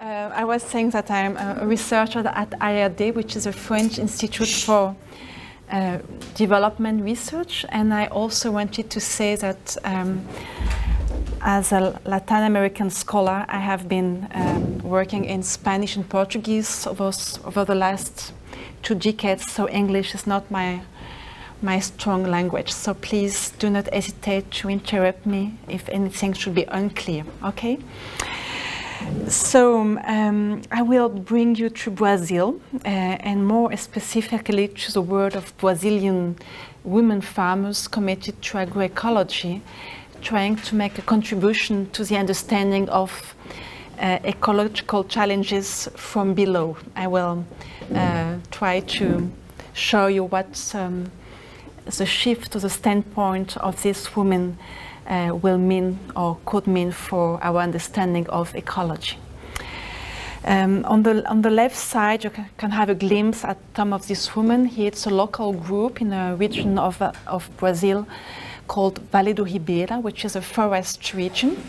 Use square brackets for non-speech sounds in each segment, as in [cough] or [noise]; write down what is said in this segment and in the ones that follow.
Uh, I was saying that I'm a researcher at IRD, which is a French Institute for uh, Development Research, and I also wanted to say that um, as a Latin American scholar, I have been um, working in Spanish and Portuguese over, over the last two decades, so English is not my my strong language. So please do not hesitate to interrupt me if anything should be unclear, okay? So um, I will bring you to Brazil uh, and more specifically to the world of Brazilian women farmers committed to agroecology, trying to make a contribution to the understanding of uh, ecological challenges from below. I will uh, try to show you what um, the shift to the standpoint of these women uh, will mean or could mean for our understanding of ecology. Um, on, the, on the left side, you can, have a glimpse at some of these women. Here it's a local group in a region of, uh, of Brazil called Vale do Ribeira, which is a forest region.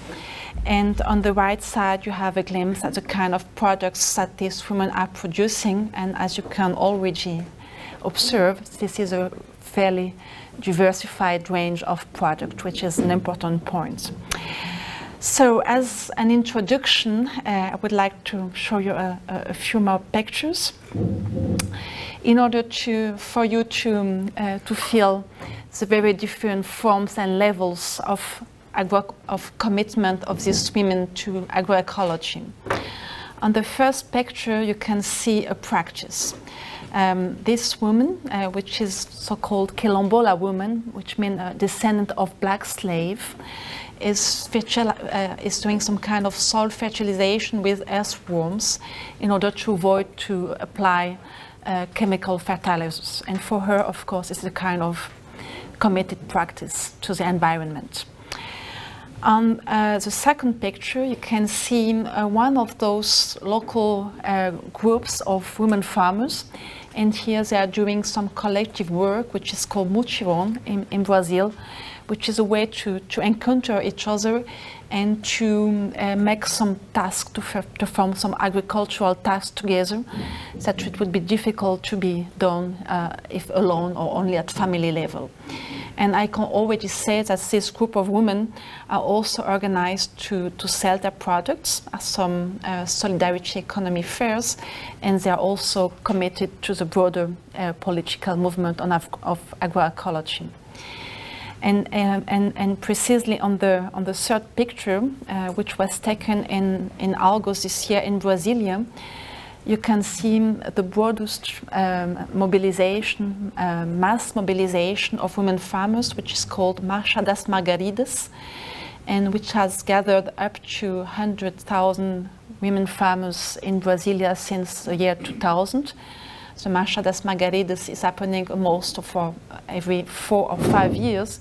And on the right side, you have a glimpse at the kind of products that these women are producing. And as you can already observe, this is a fairly diversified range of product, which is an important point. So as an introduction, uh, I would like to show you a, a, few more pictures in order to, for you to, uh, to feel the very different forms and levels of, agro of commitment of these women to agroecology. On the first picture, you can see a practice. Um, this woman, uh, which is so-called Quilombola woman, which means a descendant of black slave, is, uh, is doing some kind of soil fertilization with earthworms in order to avoid to apply uh, chemical fertilizers. And for her, of course, it's a kind of committed practice to the environment. On uh, the second picture, you can see uh, one of those local uh, groups of women farmers and here they are doing some collective work, which is called mutirão in, in Brazil, which is a way to, to encounter each other and to uh, make some tasks, to perform some agricultural tasks together, that it would be difficult to be done uh, if alone or only at family level. And I can already say that this group of women are also organized to, to sell their products at some uh, solidarity economy fairs, and they are also committed to the broader uh, political movement on of agroecology. And, um, and, and precisely on the, on the third picture, uh, which was taken in, in August this year in Brasilia, you can see the broadest um, mobilization, uh, mass mobilization of women farmers, which is called Marcha das Margaridas, and which has gathered up to 100,000 women farmers in Brasilia since the year 2000. So Marcha das Margaridas is happening almost for every four or five years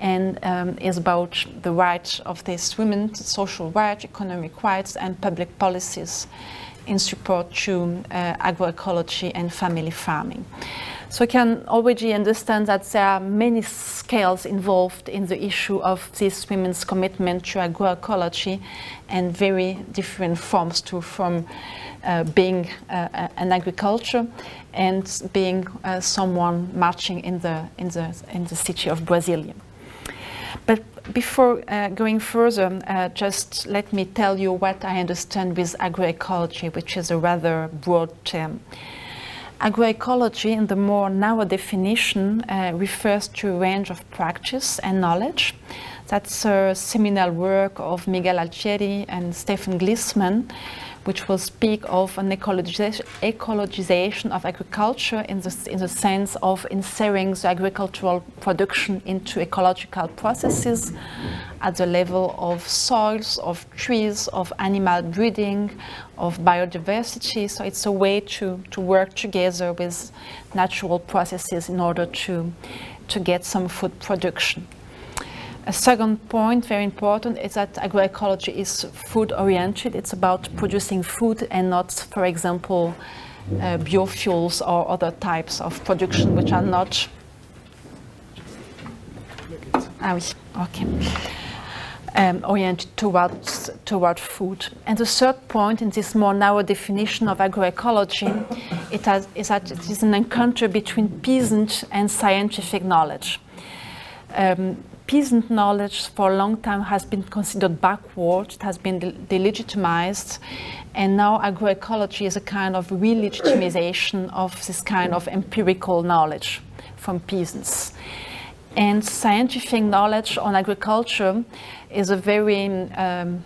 and um, is about the rights of these women, social rights, economic rights, and public policies in support to uh, agroecology and family farming. So can already understand that there are many scales involved in the issue of these women's commitment to agroecology and very different forms too, from uh, being uh, an agriculture and being uh, someone marching in the, in, the, in the city of Brasilia. But before uh, going further, uh, just let me tell you what I understand with agroecology, which is a rather broad term. Agroecology, in the more narrow definition, uh, refers to a range of practice and knowledge. That's a seminal work of Miguel Altieri and Stefan Gliessman, which will speak of an ecologization of agriculture in the, in the sense of inserting the agricultural production into ecological processes at the level of soils, of trees, of animal breeding, of biodiversity. So it's a way to, to work together with natural processes in order to, to get some food production. A second point, very important, is that agroecology is food-oriented. It's about producing food and not, for example, uh, biofuels or other types of production which are not... Ah okay. um, oriented towards toward food. And the third point in this more narrow definition of agroecology it has, is that it is an encounter between peasant and scientific knowledge. Um, peasant knowledge for a long time has been considered backward, it has been delegitimized, and now agroecology is a kind of re-legitimization of this kind of empirical knowledge from peasants. And scientific knowledge on agriculture is a very um,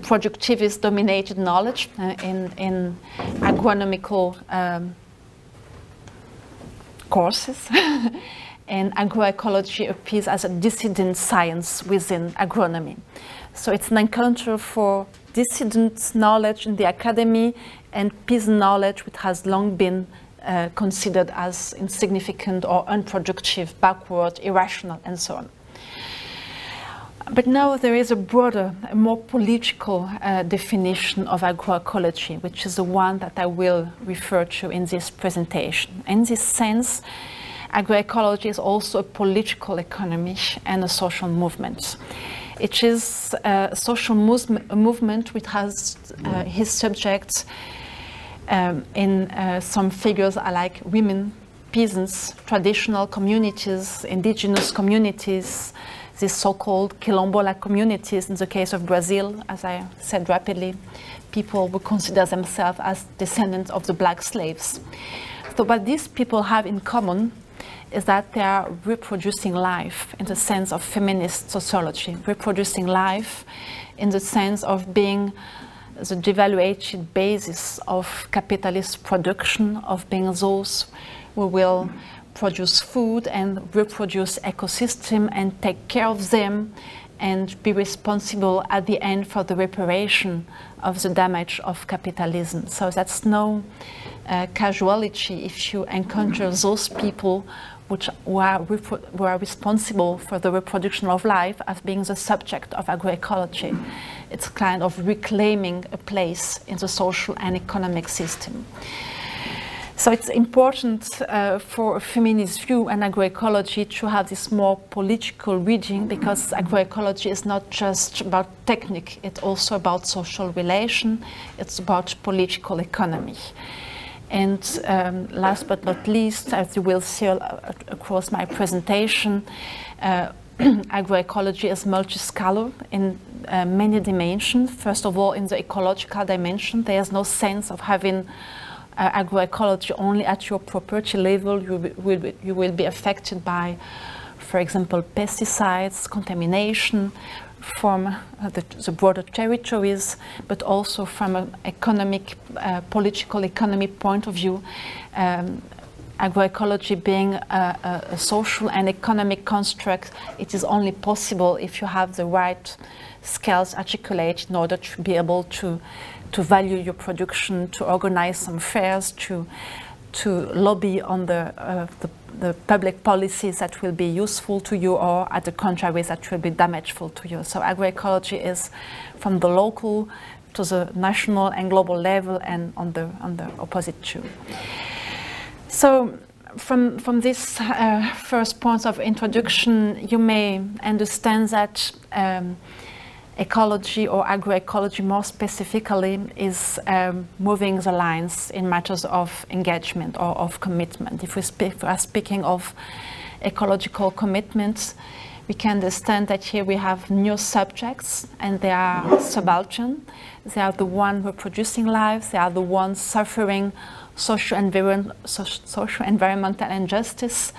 productivist dominated knowledge uh, in, in agronomical um, courses. [laughs] and agroecology appears as a dissident science within agronomy. So it's an encounter for dissident knowledge in the academy and peasant knowledge which has long been uh, considered as insignificant or unproductive, backward, irrational, and so on. But now there is a broader, a more political uh, definition of agroecology, which is the one that I will refer to in this presentation. In this sense, agroecology is also a political economy and a social movement. It is a social movement which has uh, his subjects um, in uh, some figures are like women, peasants, traditional communities, indigenous communities, these so-called quilombola communities in the case of Brazil, as I said rapidly, people who consider themselves as descendants of the black slaves. So what these people have in common is that they are reproducing life in the sense of feminist sociology, reproducing life in the sense of being the devaluated basis of capitalist production, of being those who will produce food and reproduce ecosystem and take care of them and be responsible at the end for the reparation of the damage of capitalism. So that's no uh, casualty if you encounter those people which were, were responsible for the reproduction of life as being the subject of agroecology. It's kind of reclaiming a place in the social and economic system. So it's important uh, for a feminist view and agroecology to have this more political reading because agroecology is not just about technique, it's also about social relation, it's about political economy. And um, last but not least, as you will see across my presentation, uh, [clears throat] agroecology is multiscalar in uh, many dimensions. First of all, in the ecological dimension, there is no sense of having uh, agroecology only at your property level. You will, be, you will be affected by, for example, pesticides, contamination, from uh, the, the, broader territories, but also from an economic, uh, political economy point of view. Um, agroecology being a, a, social and economic construct, it is only possible if you have the right skills articulated in order to be able to, to value your production, to organize some fairs, to, to lobby on the, uh, the the public policies that will be useful to you or at the contrary that will be damageful to you. So agroecology is from the local to the national and global level and on the, on the opposite too. So from, from this uh, first point of introduction, you may understand that um, ecology or agroecology more specifically is um, moving the lines in matters of engagement or of commitment. If we, speak, if we are speaking of ecological commitments, we can understand that here we have new subjects and they are subaltern. They are the ones reproducing lives, they are the ones suffering social, environ social environmental injustice.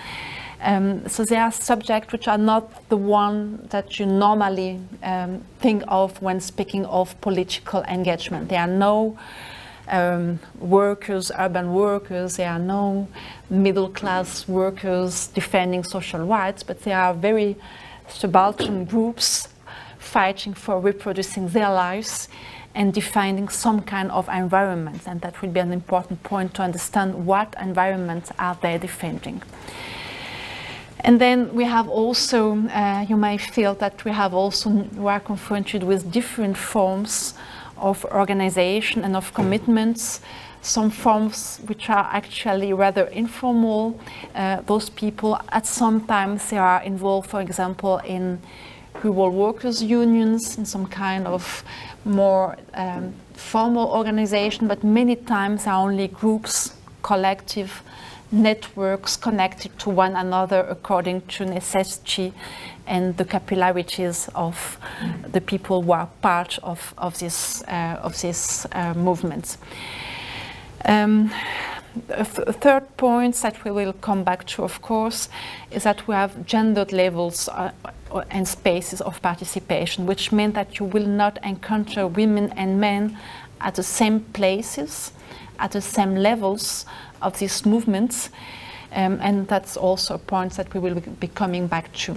Um, so they are subjects which are not the one that you normally um, think of when speaking of political engagement. There are no um, workers, urban workers, there are no middle class workers defending social rights, but there are very subaltern groups fighting for reproducing their lives and defining some kind of environment. And that will be an important point to understand what environments are they defending. And then we have also, uh, you may feel that we have also, we are confronted with different forms of organization and of commitments, some forms which are actually rather informal. Uh, those people, at some times, they are involved, for example, in rural workers unions in some kind of more um, formal organization, but many times are only groups, collective networks connected to one another according to necessity and the capillarities of the people who are part of, of this, uh, of this uh, movement. Um, a third point that we will come back to, of course, is that we have gendered levels uh, and spaces of participation, which means that you will not encounter women and men at the same places, at the same levels of these movements. Um, and that's also a point that we will be coming back to.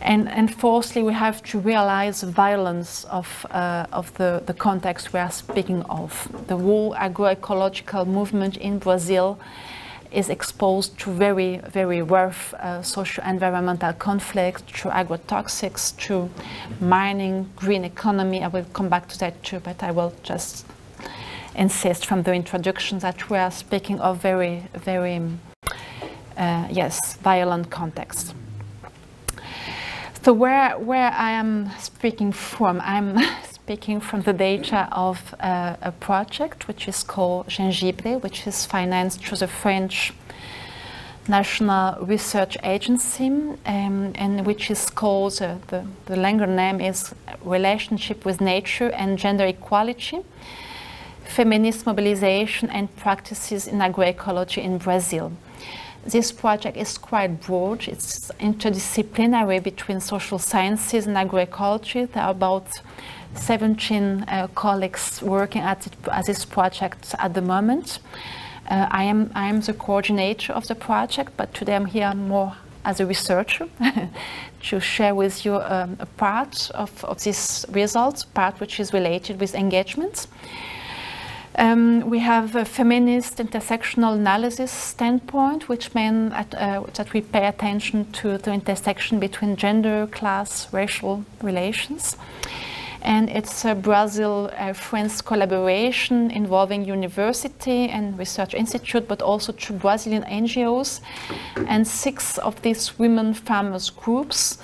And, and fourthly, we have to realize the violence of, uh, of the, the context we are speaking of. The whole agroecological movement in Brazil is exposed to very, very rough uh, socio-environmental conflicts, to agrotoxics, to mining, green economy. I will come back to that too, but I will just insist from the introduction that we are speaking of very, very, uh, yes, violent context. So where, where I am speaking from, I'm [laughs] speaking from the data of uh, a project which is called Gengibre, which is financed through the French National Research Agency, um, and which is called, uh, the, the longer name is Relationship with Nature and Gender Equality, Feminist Mobilization and Practices in Agroecology in Brazil this project is quite broad. It's interdisciplinary between social sciences and agroecology. There are about 17 uh, colleagues working at, it, at, this project at the moment. Uh, I, am, I am the coordinator of the project, but today I'm here more as a researcher [laughs] to share with you um, a part of, of these results, part which is related with engagement. Um, we have a feminist intersectional analysis standpoint, which means uh, that we pay attention to the intersection between gender, class, racial relations. And it's a Brazil-France uh, collaboration involving university and research institute, but also two Brazilian NGOs and six of these women farmers groups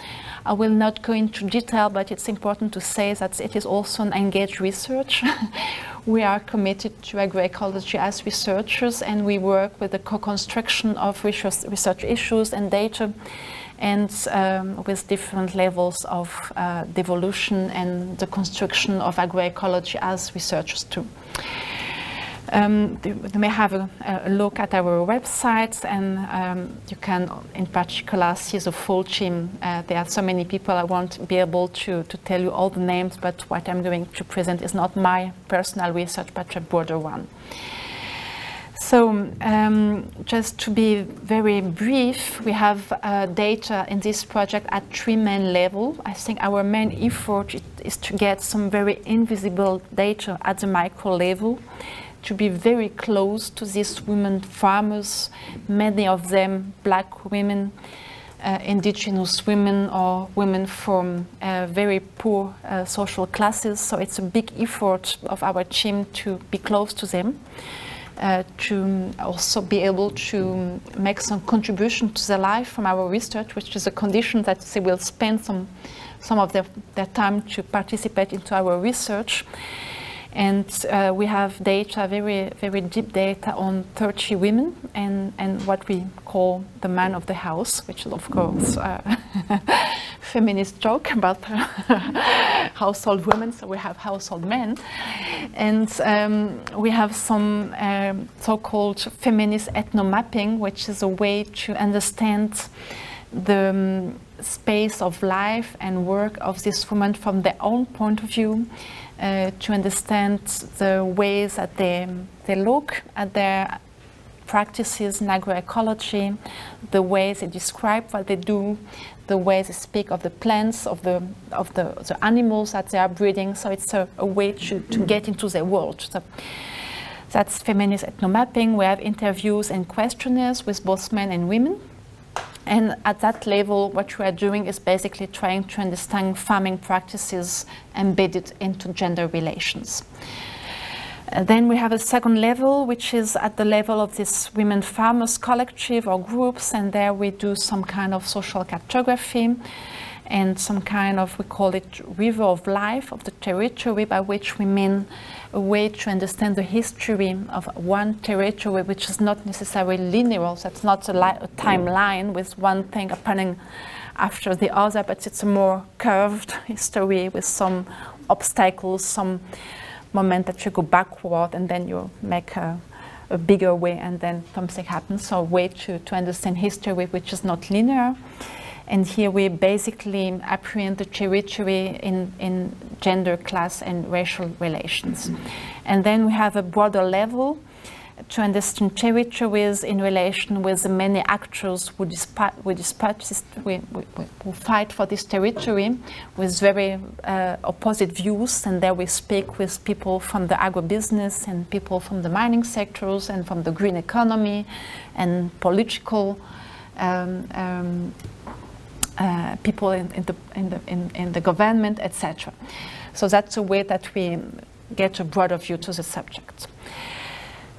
I will not go into detail, but it's important to say that it is also an engaged research. [laughs] we are committed to agroecology as researchers and we work with the co-construction of research, issues and data and um, with different levels of uh, devolution and the construction of agroecology as researchers too. Um, they, may have a, a, look at our websites and um, you can in particular see the full team. Uh, there are so many people I won't be able to, to tell you all the names, but what I'm going to present is not my personal research, but a broader one. So um, just to be very brief, we have uh, data in this project at three main levels. I think our main effort is to get some very invisible data at the micro level to be very close to these women farmers, many of them black women, uh, indigenous women or women from uh, very poor uh, social classes. So it's a big effort of our team to be close to them. Uh, to also be able to make some contribution to their life from our research, which is a condition that they will spend some, some of their, their time to participate into our research. And uh, we have data, very, very deep data on 30 women and, and what we call the man of the house, which is, of course, [laughs] a feminist joke about [laughs] household women. So we have household men. And um, we have some um, so called feminist ethnomapping, which is a way to understand the um, space of life and work of this woman from their own point of view uh, to understand the ways that they, they look at their practices in agroecology, the ways they describe what they do, the ways they speak of the plants, of the, of the, the animals that they are breeding. So it's a, a way to, to get into their world. So that's feminist ethnomapping. We have interviews and questionnaires with both men and women. And at that level, what we are doing is basically trying to understand farming practices embedded into gender relations. Uh, then we have a second level, which is at the level of this women farmers collective or groups, and there we do some kind of social cartography. And some kind of, we call it river of life of the territory, by which we mean a way to understand the history of one territory, which is not necessarily linear, so it's not a, a timeline with one thing happening after the other, but it's a more curved history with some obstacles, some moment that you go backward and then you make a, a bigger way and then something happens. So a way to, to understand history which is not linear. And here we basically apprehend the territory in, in gender, class, and racial relations. And then we have a broader level to understand territories in relation with the many actors who, dispute, who, dispute, who fight for this territory with very uh, opposite views. And there we speak with people from the agribusiness and people from the mining sectors and from the green economy and political um, um, uh, people in, in, the, in, the, in, in the government, etc. So that's a way that we get a broader view to the subject.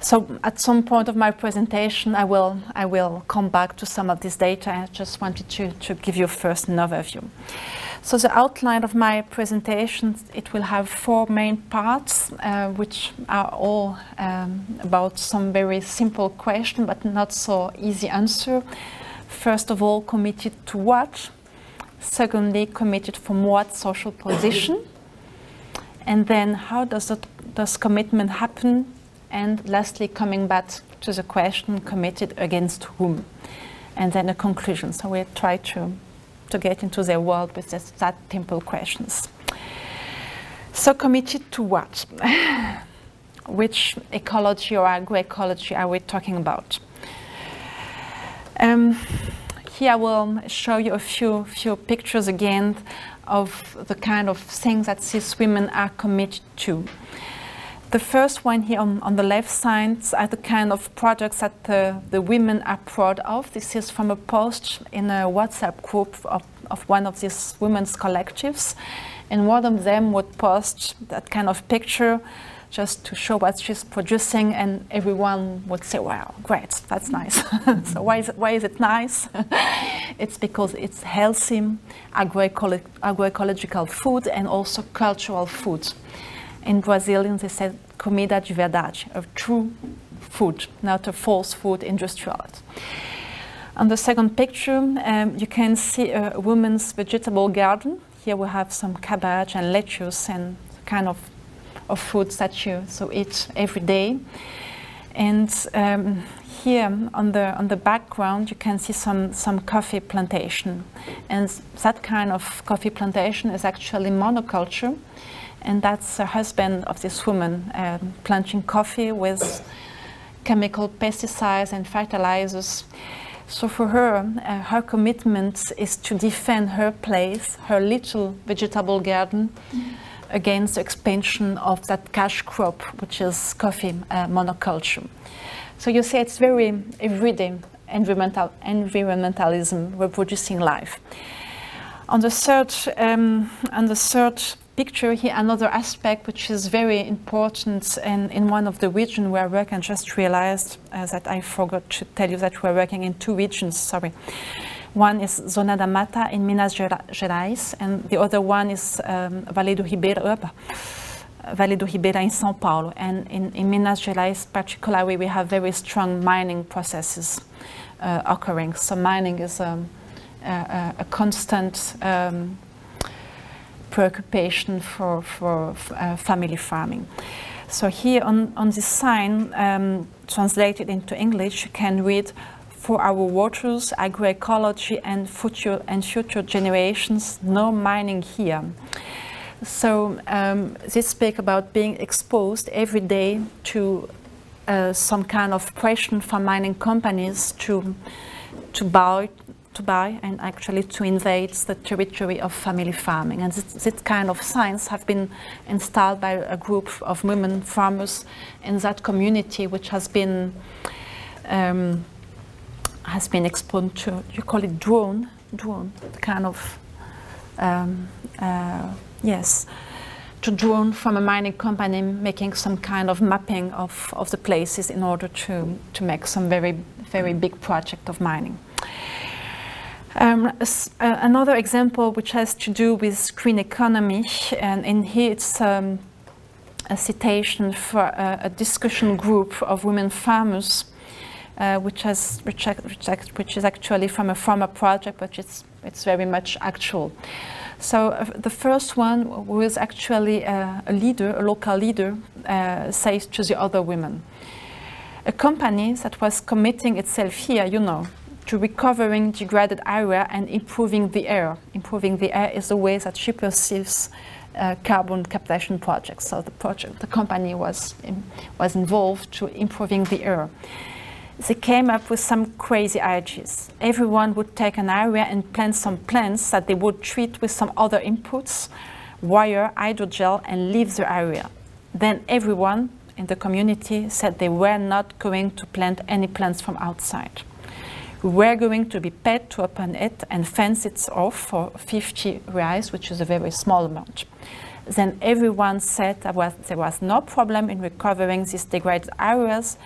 So at some point of my presentation, I will, I will come back to some of this data. I just wanted to, to give you first an overview. So the outline of my presentation, it will have four main parts, uh, which are all um, about some very simple question, but not so easy answer. First of all, committed to what? Secondly, committed from what social position? And then how does, that, does commitment happen and lastly, coming back to the question committed against whom, and then a conclusion. So we try to, to get into their world with this, that simple questions. So committed to what? [laughs] Which ecology or agroecology are we talking about? Um, here I will show you a few, few pictures again of the kind of things that cis women are committed to. The first one here on, on the left side are the kind of projects that the, the women are proud of. This is from a post in a WhatsApp group of, of one of these women's collectives. And one of them would post that kind of picture just to show what she's producing, and everyone would say, "Wow, great, that's nice." [laughs] so why is it, why is it nice? [laughs] it's because it's healthy, agroecolo agroecological food, and also cultural food. In Brazilian, they say comida de verdade, a true food, not a false food industrialized. On the second picture, um, you can see a woman's vegetable garden. Here we have some cabbage and lettuce and kind of, of foods that you so eat every day. And um, here on the on the background, you can see some some coffee plantation, and that kind of coffee plantation is actually monoculture and that's the husband of this woman um, planting coffee with chemical pesticides and fertilizers. So for her, uh, her commitment is to defend her place, her little vegetable garden, mm. Against the expansion of that cash crop, which is coffee uh, monoculture. So you see, it's very everyday environmental environmentalism, reproducing life. On the third, um, on the third picture here another aspect which is very important in, in one of the regions where I work and just realized uh, that I forgot to tell you that we're working in two regions, sorry. One is Zona da Mata in Minas Gerais and the other one is um, Vale do Ribeira, Vale do Ribeira in São Paulo. And in, in Minas Gerais particularly we have very strong mining processes uh, occurring. So mining is um, a, a, constant um, preoccupation for, for uh, family farming. So here on, on this sign, um, translated into English, you can read, for our waters, agroecology and future, and future generations, no mining here. So um, this speak about being exposed every day to uh, some kind of pressure from mining companies to to buy to buy and actually to invade the territory of family farming. And this, this, kind of signs have been installed by a group of women farmers in that community, which has been um, has been exposed to you call it drone, drone, kind of um, uh, yes, to drone from a mining company making some kind of mapping of, of the places in order to to make some very very big project of mining. Um, another example which has to do with green economy, and in here it's um, a citation for a, a, discussion group of women farmers, uh, which, has, which, which, is actually from a farmer project, but it's, it's very much actual. So uh, the first one was actually uh, a leader, a local leader, uh, says to the other women, a company that was committing itself here, you know, to recovering degraded area and improving the air. Improving the air is the way that she perceives uh, carbon captation projects. So the project, the company was in, was involved to improving the air. They came up with some crazy ideas. Everyone would take an area and plant some plants that they would treat with some other inputs, wire, hydrogel, and leave the area. Then everyone in the community said they were not going to plant any plants from outside we're going to be paid to open it and fence it off for 50 reais, which is a very small amount. Then everyone said was, there was no problem in recovering these degraded areas,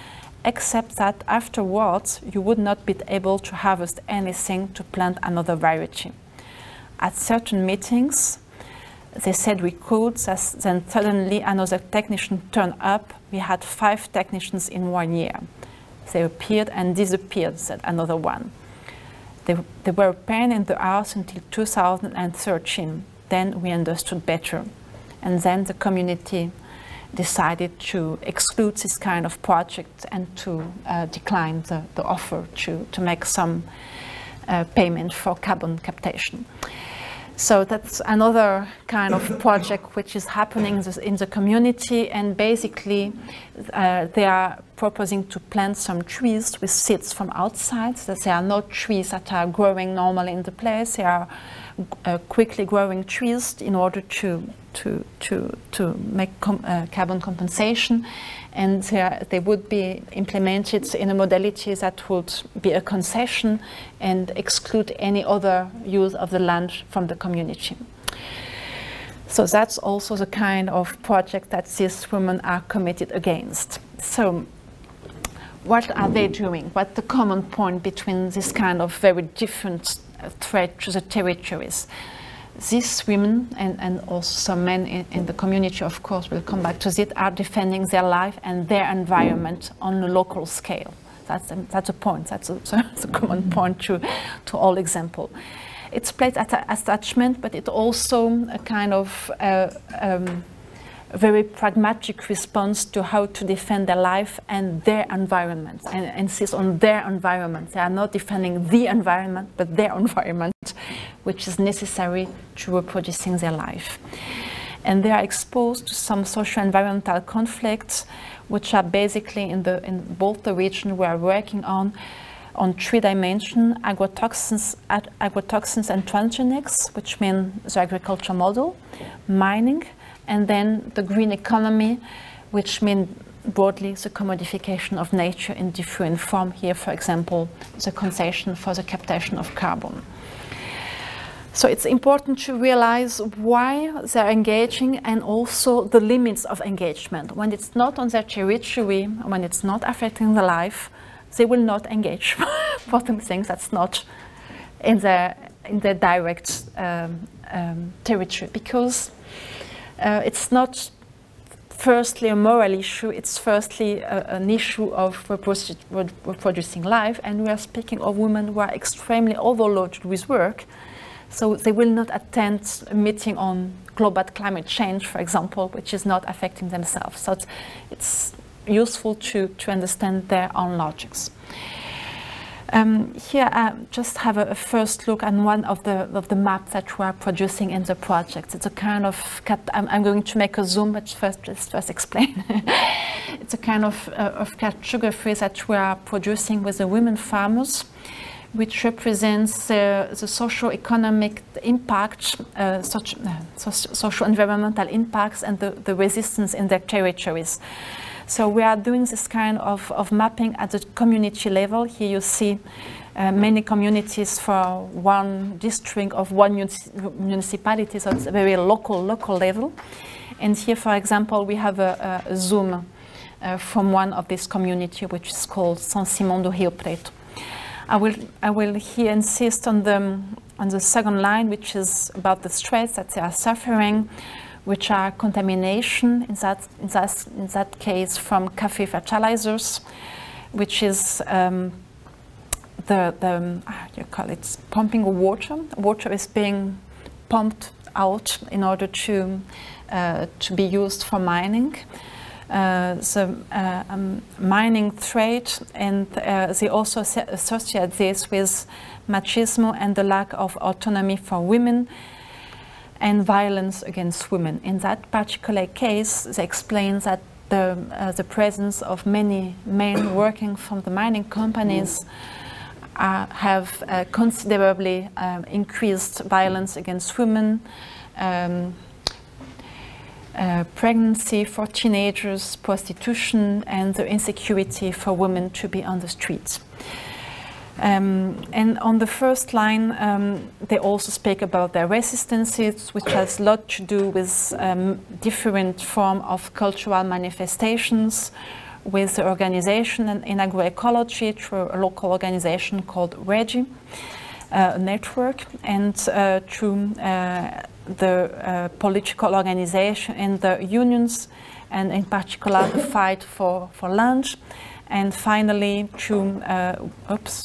except that afterwards you would not be able to harvest anything to plant another variety. At certain meetings, they said we could, then suddenly another technician turned up. We had five technicians in one year. They appeared and disappeared, said another one. They, they were a pain in the house until 2013. Then we understood better. And then the community decided to exclude this kind of project and to uh, decline the, the offer to, to make some uh, payment for carbon captation. So that's another kind of [coughs] project which is happening in the community and basically uh, they are proposing to plant some trees with seeds from outside. So there are not trees that are growing normally in the place. They are uh, quickly growing trees in order to to to to make com uh, carbon compensation, and they would be implemented in a modality that would be a concession and exclude any other use of the land from the community. So that's also the kind of project that these women are committed against. So what are they doing? What's the common point between this kind of very different threat to the territories? These women and, and also some men in, in the community, of course, will come back to it, are defending their life and their environment on a local scale. That's a, that's a point. That's a, [laughs] that's a common point to, to all example. It's played as attachment, but it also a kind of uh, um, very pragmatic response to how to defend their life and their environment and insist on their environment. They are not defending the environment, but their environment, which is necessary to reproducing their life. And they are exposed to some social environmental conflicts, which are basically in, the, in both the region we are working on, on three dimensions, agrotoxins, agrotoxins and transgenics, which mean the agriculture model, mining, and then the green economy, which means broadly the commodification of nature in different form. Here, for example, the concession for the captation of carbon. So it's important to realize why they're engaging and also the limits of engagement. When it's not on their territory, when it's not affecting their life, they will not engage [laughs] for things that's not in their, in their direct um, um, territory because uh, it's not firstly a moral issue, it's firstly a, an issue of reproducing life, and we are speaking of women who are extremely overloaded with work, so they will not attend a meeting on global climate change, for example, which is not affecting themselves. So it's, it's useful to, to understand their own logics. Um, here I just have a, a, first look at one of the of the maps that we are producing in the project. It's a kind of I'm, I'm, going to make a zoom, but first just first explain. [laughs] it's a kind of, uh, of cartography that we are producing with the women farmers, which represents uh, the social economic impact, uh, such, uh, social environmental impacts, and the, the resistance in their territories. So we are doing this kind of, of mapping at the community level. Here you see uh, many communities for one district of one municipality, so it's a very local, local level. And here, for example, we have a, a zoom uh, from one of this community, which is called São Simão do Rio Preto. I will, I will here insist on the, on the second line, which is about the stress that they are suffering, which are contamination, in that, in that, in that case from cafe fertilizers, which is um, the, the, you call it, pumping water. Water is being pumped out in order to, uh, to be used for mining. Uh, the uh, um, mining trade, and uh, they also associate this with machismo and the lack of autonomy for women and violence against women. In that particular case, they explain that the, uh, the presence of many men working from the mining companies uh, have uh, considerably um, increased violence against women, um, uh, pregnancy for teenagers, prostitution, and the insecurity for women to be on the streets. Um, and on the first line, um, they also speak about their resistances, which has a lot to do with um, different form of cultural manifestations, with the organization in, in agroecology through a local organization called REGI uh, network, and uh, through uh, the uh, political organization and the unions, and in particular the fight for, for land, and finally through uh, oops,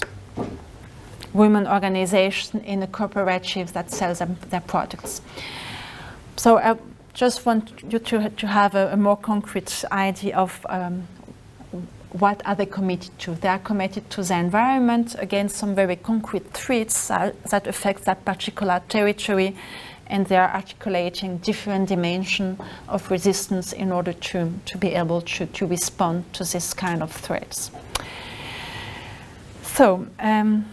women organization in the cooperatives that sell them their products. So I just want you to, to have a, a more concrete idea of um, what are they committed to? They are committed to the environment against some very concrete threats that, affect that particular territory and they are articulating different dimensions of resistance in order to, to be able to, to respond to this kind of threats. So, um,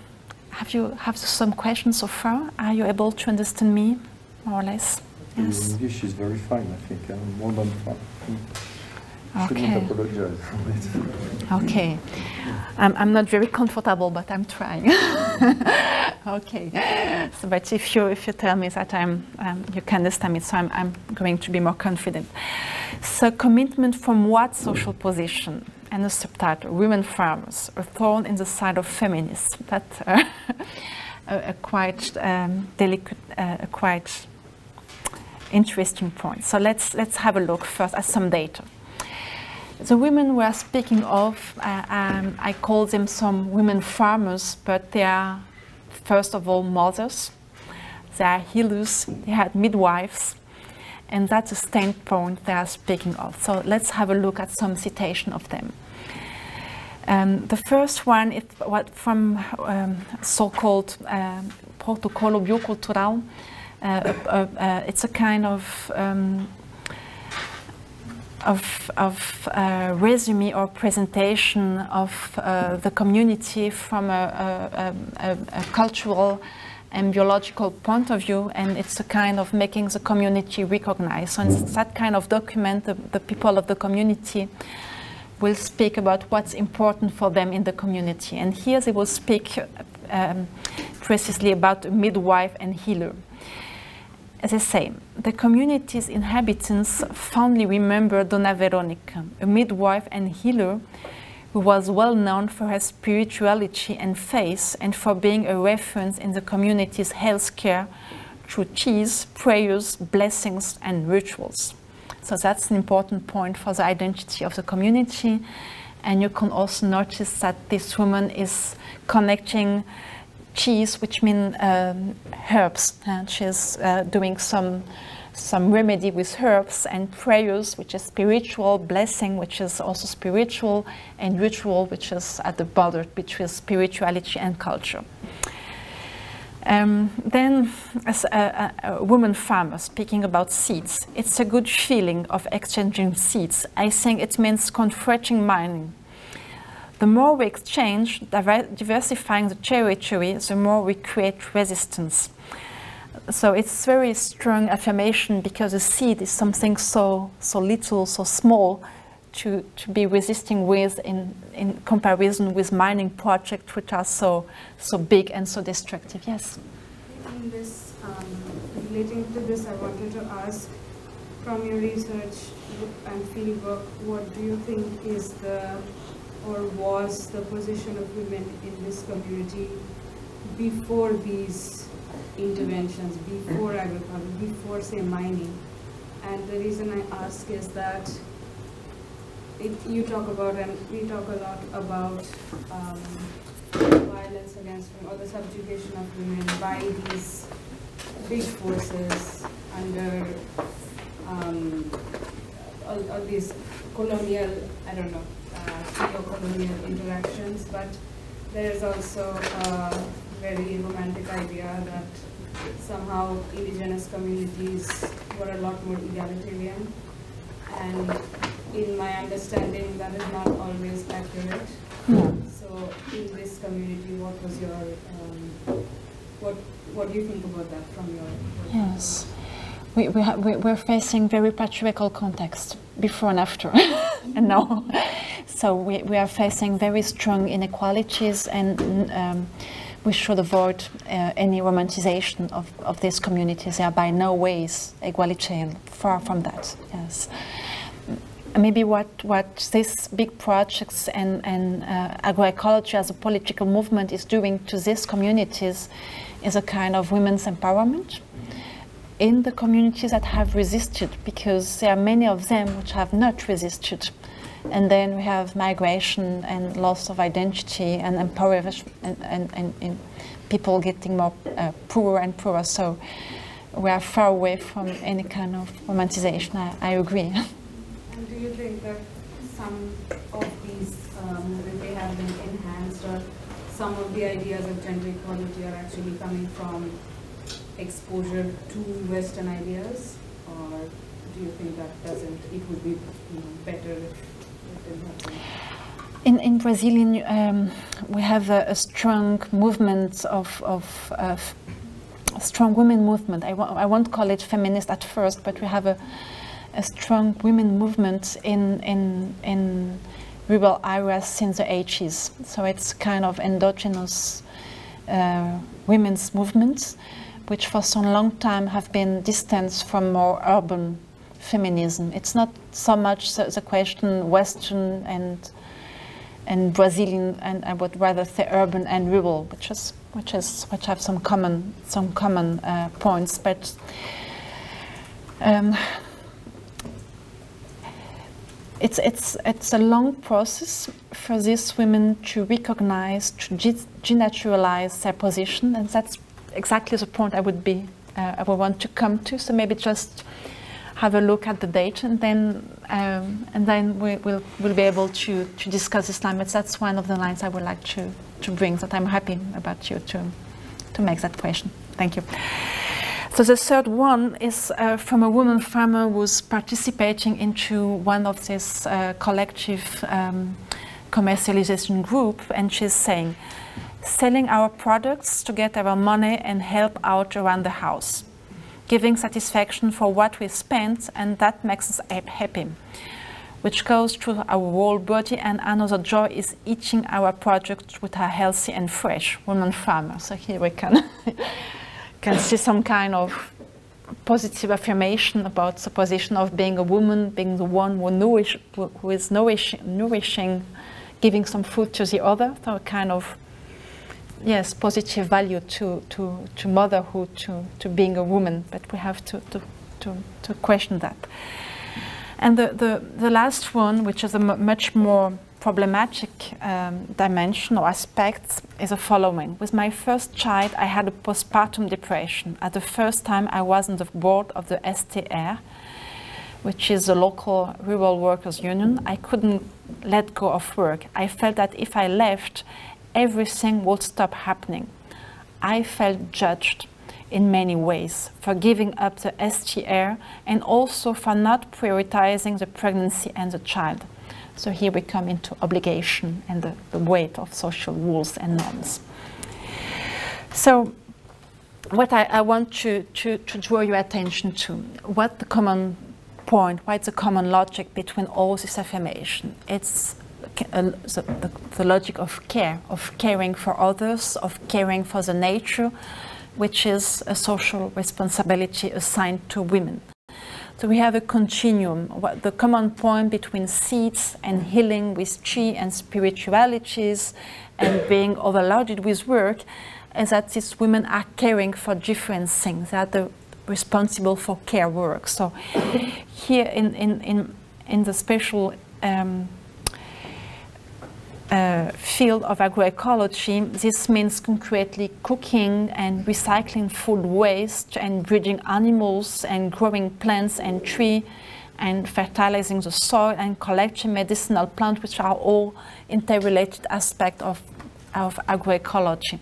have you have some questions so far? Are you able to understand me, more or less? Yes. English is very fine, I think, and more than fine. Okay. [laughs] okay. I'm, I'm not very comfortable, but I'm trying. [laughs] okay. So, but if you if you tell me that I'm um, you can understand me, so I'm I'm going to be more confident. So, commitment from what social position? And the subtitle: Women farmers, a thorn in the side of feminists. That's [laughs] uh, a, a, quite um, delicate, uh, a quite interesting point. So let's let's have a look first at some data. The women we're speaking of, uh, um, I call them some women farmers, but they are, first of all, mothers. They are healers, they had midwives, and that's the standpoint they are speaking of. So let's have a look at some citation of them. Um, the first one is what from um, so-called uh, Protocolo Biocultural. Uh, uh, uh, it's a kind of um, of, of uh, resume or presentation of uh, the community from a, a, a, a, cultural and biological point of view, and it's a kind of making the community recognize. So it's that kind of document, the, the people of the community will speak about what's important for them in the community. And here they will speak um, precisely about midwife and healer the same. The community's inhabitants fondly remember Donna Veronica, a midwife and healer who was well known for her spirituality and faith and for being a reference in the community's health care through cheese, prayers, blessings, and rituals. So that's an important point for the identity of the community. And you can also notice that this woman is connecting cheese, which means um, herbs. And she's uh, doing some some remedy with herbs and prayers, which is spiritual, blessing, which is also spiritual, and ritual, which is at the border between spirituality and culture. Um, then, as a, a, woman farmer speaking about seeds, it's a good feeling of exchanging seeds. I think it means confronting mining the more we exchange, diversifying the territory, the more we create resistance. So it's very strong affirmation because a seed is something so so little, so small, to, to be resisting with in, in comparison with mining projects which are so so big and so destructive. Yes. In this, um, relating to this, I wanted to ask, from your research and fieldwork, what do you think is the or was the position of women in this community before these interventions, before agriculture, before, say, mining? And the reason I ask is that it, you talk about, and we talk a lot about um, violence against women or the subjugation of women by these big forces under um, all, all these colonial, I don't know, uh, interactions, but there is also a very romantic idea that somehow indigenous communities were a lot more egalitarian. And in my understanding, that is not always accurate. So in this community, what was your, um, what, what do you think about that from your? Yes. We, we, ha- we, we're facing very patriarchal context before and after [laughs] and now. So we, we are facing very strong inequalities and um, we should avoid uh, any romanticization of, of these communities. They are by no ways egalitarian, far from that, yes. Maybe what, what these big projects and, and uh, agroecology as a political movement is doing to these communities is a kind of women's empowerment in the communities that have resisted, because there are many of them which have not resisted. And then we have migration and loss of identity and impoverishment and, and, and, and people getting more uh, poorer and poorer. So we are far away from any kind of romanticization. I, I agree. [laughs] And do you think that some of these um, they have been enhanced, or some of the ideas of gender equality are actually coming from exposure to Western ideas, or do you think that doesn't? It would be you know, better if. In, in Brazil, um, we have a, a, strong movement of, of a strong women movement. I, I won't call it feminist at first, but we have a, a strong women movement in, in, in rural areas since the 80s. So it's kind of endogenous uh, women's movements, which for so long time have been distanced from more urban feminism. It's not so much the, question Western and and Brazilian, and I would rather say urban and rural, which is which is which have some common some common uh, points, but. Um, it's, it's, it's a long process for these women to recognize, to denaturalize their position, and that's exactly the point I would be, uh, I would want to come to. So maybe just have a look at the data, and then um, and then we, will we'll be able to, to discuss Islam. But that's one of the lines I would like to, to bring. That I'm happy about you to to make that question. Thank you. So the third one is uh, from a woman farmer who's participating into one of this uh, collective um, commercialization group, and she's saying, selling our products to get our money and help out around the house, giving satisfaction for what we spent, and that makes us happy, which goes through our whole body. And another joy is eating our products with a healthy and fresh woman farmer. So here we can. [laughs] can see some kind of positive affirmation about the position of being a woman, being the one who, nourish, who is nourishing, nourishing, giving some food to the other. So kind of yes, positive value to, to, to motherhood, to, to being a woman. But we have to, to, to, to question that. And the, the, the last one, which is a much more problematic um, dimension or aspect is the following. With my first child, I had a postpartum depression. At the first time, I was on the board of the STR, which is the local rural workers union. I couldn't let go of work. I felt that if I left, everything would stop happening. I felt judged in many ways for giving up the STR and also for not prioritizing the pregnancy and the child. So here we come into obligation and the, the weight of social rules and norms. So what I, I want to, to, to, draw your attention to, what the common point, what's the common logic between all this affirmation? It's the, the, the, logic of care, of caring for others, of caring for the nature, which is a social responsibility assigned to women. So we have a continuum. The common point between seeds and healing with chi and spiritualities and being overloaded with work is that these women are caring for different things. They are responsible for care work. So here in, in, in, in the special um, uh, field of agroecology, this means concretely cooking and recycling food waste and breeding animals and growing plants and trees and fertilizing the soil and collecting medicinal plants, which are all interrelated aspects of, of agroecology.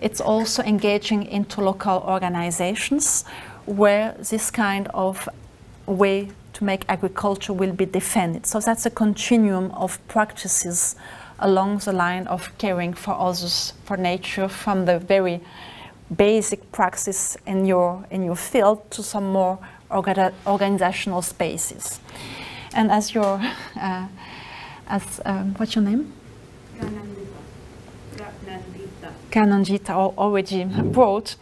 It's also engaging into local organizations where this kind of way to make agriculture will be defended. So that's a continuum of practices along the line of caring for others, for nature, from the very basic practice in your, in your field to some more orga organizational spaces. And as your, [laughs] uh, as, um, what's your name? Kanandita already wrote,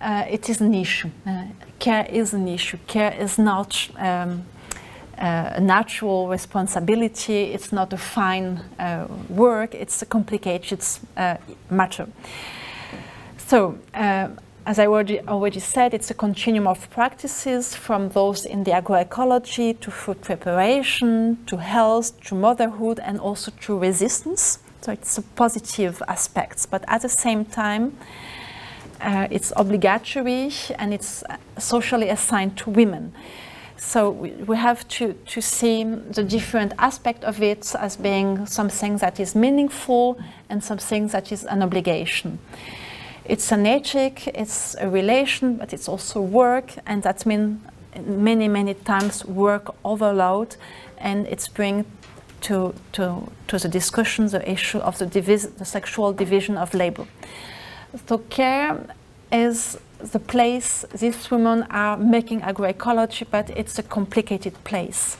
uh, it is an issue. Uh, care is an issue. Care is not um, uh, a natural responsibility. It's not a fine uh, work. It's a complicated uh, matter. So, uh, as I already, said, it's a continuum of practices from those in the agroecology to food preparation, to health, to motherhood, and also to resistance. So it's a positive aspects, but at the same time, uh, it's obligatory and it's socially assigned to women. So we, we have to, to see the different aspect of it as being something that is meaningful and something that is an obligation. It's an ethic, it's a relation, but it's also work, and that means many, many times work overload, and it's bring to, to, to the discussion the issue of the, the sexual division of labor. So care is the place these women are making agroecology, but it's a complicated place.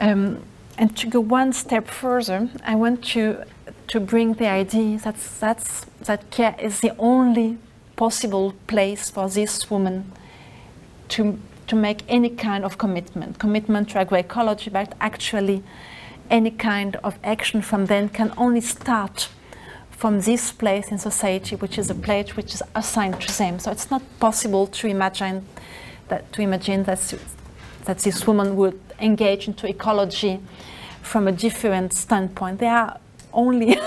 Um, and to go one step further, I want to, to bring the idea that, that's, that care is the only possible place for this woman to, to make any kind of commitment, commitment to agroecology, but actually any kind of action from then can only start from this place in society, which is a place which is assigned to them. So it's not possible to imagine that to imagine that that this woman would engage into ecology from a different standpoint. They are only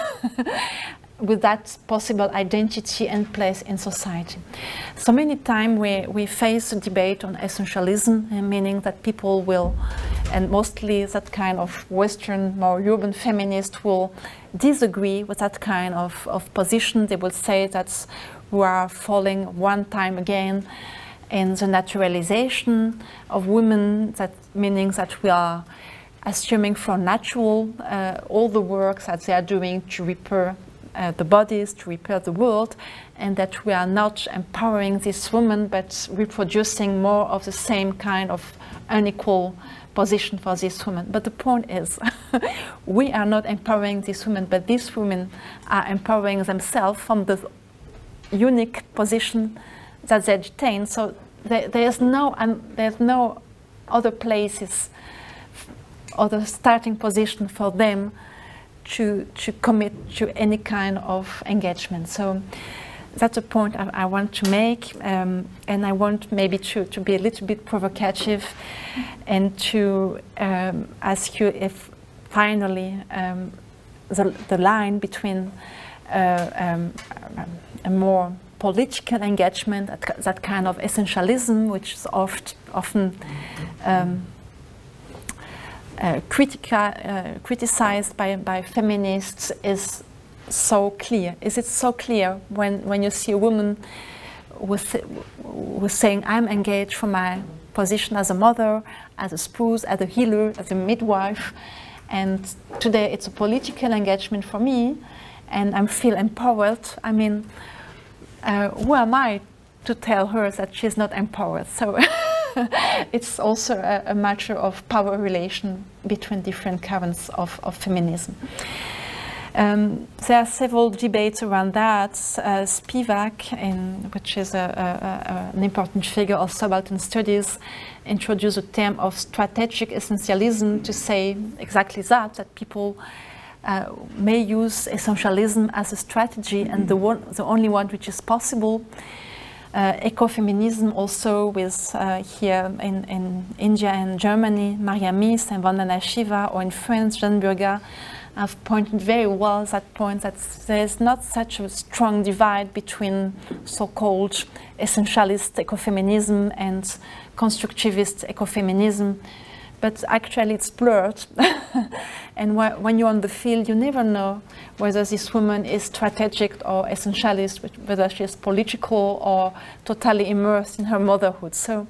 [laughs] with that possible identity and place in society. So many times we, we face a debate on essentialism, uh, meaning that people will, and mostly that kind of Western, more urban feminist will disagree with that kind of, of position. They will say that we are falling one time again in the naturalization of women, that meaning that we are assuming from natural uh, all the work that they are doing to repair uh, the bodies, to repair the world, and that we are not empowering this woman but reproducing more of the same kind of unequal position for this woman. But the point is, [laughs] we are not empowering this woman, but these women are empowering themselves from the unique position that they detain. So there, there's no um, there's no other places, other starting position for them to to commit to any kind of engagement. So that's a point I, I want to make, um, and I want maybe to, to be a little bit provocative and to um, ask you if finally um, the, the line between uh, um, a more political engagement, that, kind of essentialism, which is oft, often um, uh, critica, uh, criticized by, by feminists, is so clear? Is it so clear when, when you see a woman with, with saying, I'm engaged for my position as a mother, as a spouse, as a healer, as a midwife, and today it's a political engagement for me, and I feel empowered. I mean, uh, who am I to tell her that she's not empowered? So [laughs] it's also a, a, matter of power relation between different currents of, of feminism. Um, there are several debates around that. Uh, Spivak, in, which is a, a, a, an important figure of subaltern studies, introduced a term of strategic essentialism to say exactly that, that people uh, may use essentialism as a strategy and the, one, the only one which is possible. Uh, ecofeminism also with uh, here in, in India and Germany, Maria and Vandana Shiva, or in France, Jeanne Burgart, have pointed very well that point that there's not such a strong divide between so-called essentialist ecofeminism and constructivist ecofeminism, but actually it's blurred. [laughs] and wh when you're on the field, you never know whether this woman is strategic or essentialist, whether she is political or totally immersed in her motherhood. So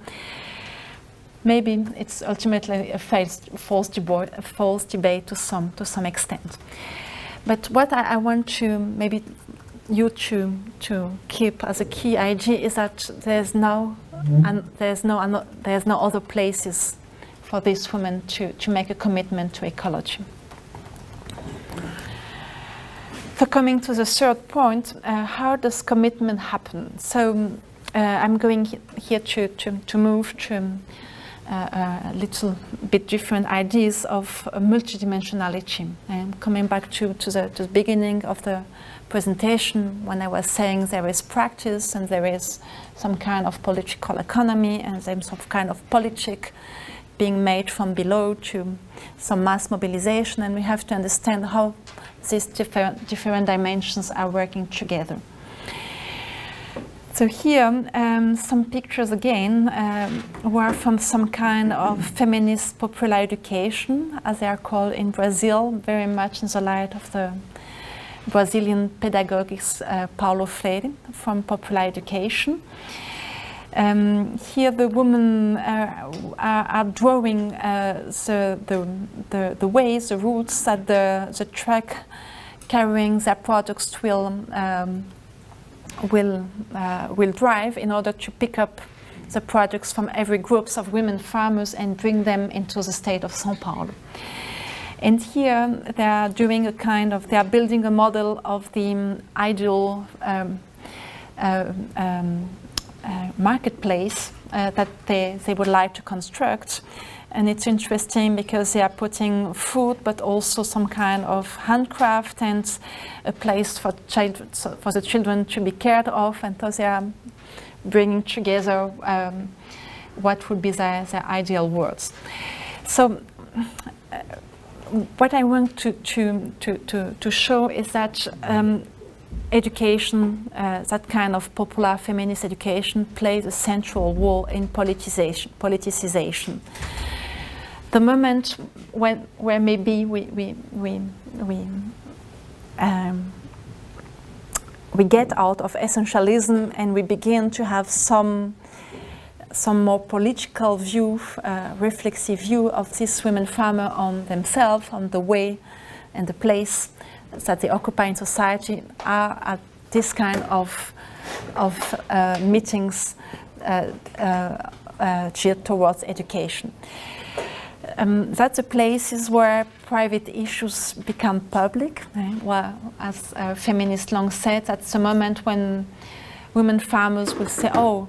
maybe it's ultimately a false, false, a false debate to some, to some extent. But what I, I want to maybe you to, to keep as a key idea is that there's no, and there's no, there's no other places for these women to, to make a commitment to ecology. So coming to the third point, uh, how does commitment happen? So uh, I'm going here to, to, to move to a little bit different ideas of uh, multidimensionality. And coming back to, to, the, to the beginning of the presentation when I was saying there is practice and there is some kind of political economy and there's some kind of politic being made from below to some mass mobilization and we have to understand how these different, different dimensions are working together. So here, um, some pictures again um, were from some kind of feminist popular education, as they are called in Brazil, very much in the light of the Brazilian pedagogics uh, Paulo Freire from popular education. Um, here the women uh, are, are, drawing uh, the, the, the, the, ways, the routes that the, the truck carrying their products will um, will, uh, will drive in order to pick up the products from every groups of women farmers and bring them into the state of São Paulo. And here they are doing a kind of, they are building a model of the um, ideal um, uh, um, uh, marketplace uh, that they, they would like to construct. And it's interesting because they are putting food, but also some kind of handcraft and a place for, child, for the children to be cared of. And so they are bringing together um, what would be their, their ideal worlds. So uh, what I want to, to, to, to, to show is that um, education, uh, that kind of popular feminist education plays a central role in politicization. politicization the moment when where maybe we we we we um, we get out of essentialism and we begin to have some some more political view, uh, reflexive view of these women farmer on themselves, on the way and the place that they occupy in society are at this kind of of uh, meetings uh, uh, uh geared towards education um, that's the places where private issues become public. Right? Well, as uh, feminists long said, that's the moment when women farmers will say, "Oh,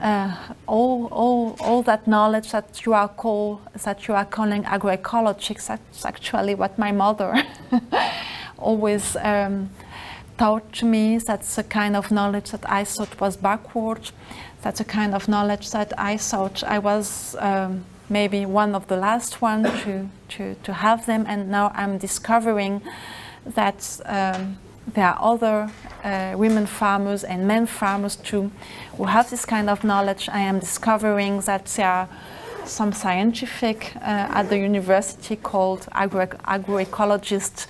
uh, all, all, all that knowledge that you are call, that you are calling agroecology, that's actually what my mother [laughs] always um, taught to me. That's a kind of knowledge that I thought was backward. That's a kind of knowledge that I thought I was." Um, maybe one of the last one to, to, to have them and now I'm discovering that um, there are other uh, women farmers and men farmers too who have this kind of knowledge. I am discovering that there are some scientific uh, at the university called agro agroecologists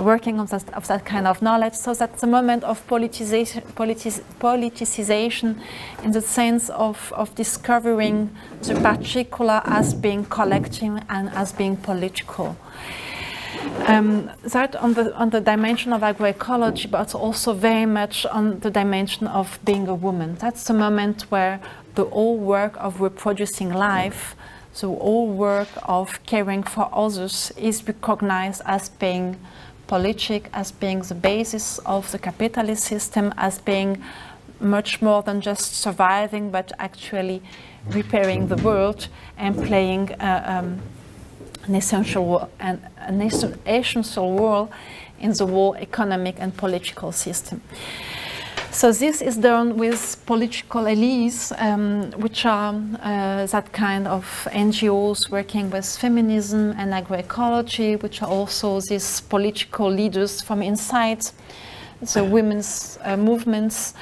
working on that, of that kind of knowledge. So that's a moment of politicization, politic, politicization in the sense of, of discovering the particular as being collective and as being political. Um, that on the on the dimension of agroecology, but also very much on the dimension of being a woman. That's the moment where the whole work of reproducing life, the whole work of caring for others is recognized as being politic as being the basis of the capitalist system, as being much more than just surviving, but actually repairing the world and playing uh, um, an essential and an essential role in the whole economic and political system. So this is done with political elites, um, which are uh, that kind of NGOs working with feminism and agroecology, which are also these political leaders from inside the women's uh, movements.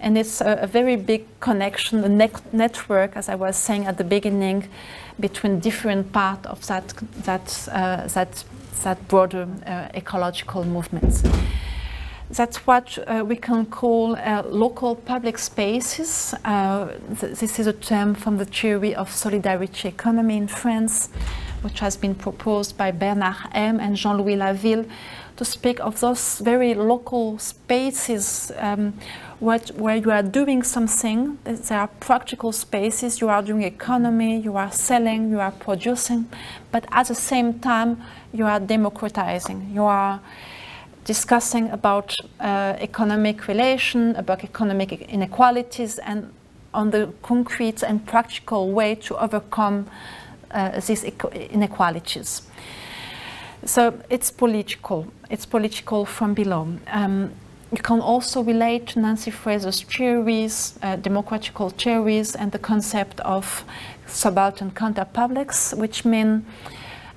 And it's a, a, very big connection, a ne network, as I was saying at the beginning, between different parts of that, that, uh, that, that broader uh, ecological movements. That's what uh, we can call uh, local public spaces. Uh, th this is a term from the theory of solidarity economy in France, which has been proposed by Bernard Eme and Jean-Louis Laville to speak of those very local spaces um, what, where you are doing something. There are practical spaces, you are doing economy, you are selling, you are producing, but at the same time, you are democratizing. You are discussing about uh, economic relation, about economic inequalities, and on the concrete and practical way to overcome uh, these inequalities. So it's political. It's political from below. Um, you can also relate to Nancy Fraser's theories, uh, democratical theories, and the concept of subaltern counterpublics, which mean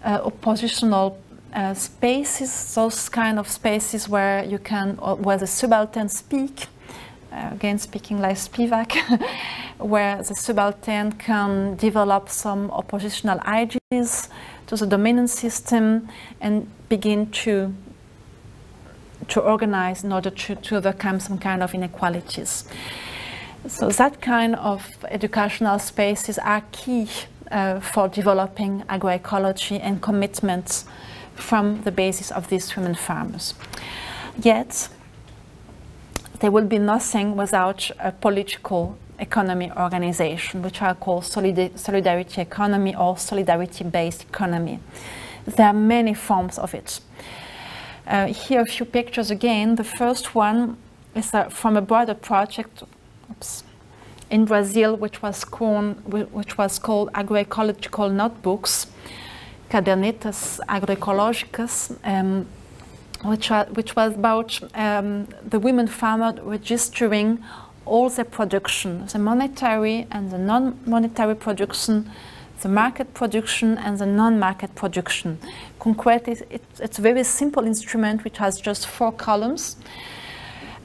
uh, oppositional uh, spaces, those kind of spaces where you can, where the subaltern speak, uh, again speaking like Spivak, [laughs] where the subaltern can develop some oppositional ideas to the dominant system and begin to to organize in order to, to overcome some kind of inequalities. So that kind of educational spaces are key uh, for developing agroecology and commitments from the basis of these women farmers. Yet, there will be nothing without a political economy organization, which I call solidarity economy or solidarity-based economy. There are many forms of it. Uh, here a few pictures again. The first one is uh, from a broader project oops, in Brazil, which was, called, which was called Agroecological Notebooks cadernetas agroecológicas, um, which, are, which, was about um, the women farmer registering all their production, the monetary and the non-monetary production, the market production and the non-market production. Concretely, it, it's a very simple instrument which has just four columns,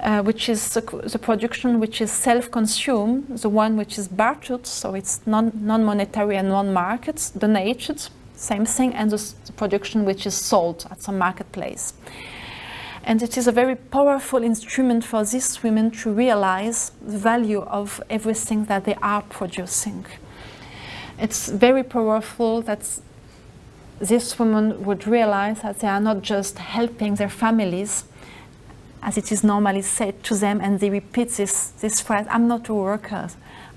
uh, which is the, the, production which is self-consumed, the one which is bartered, so it's non-monetary non and non-market, donated, same thing, and the, the production which is sold at some marketplace. And it is a very powerful instrument for these women to realize the value of everything that they are producing. It's very powerful that this woman would realize that they are not just helping their families, as it is normally said to them, and they repeat this, this phrase, I'm not a worker,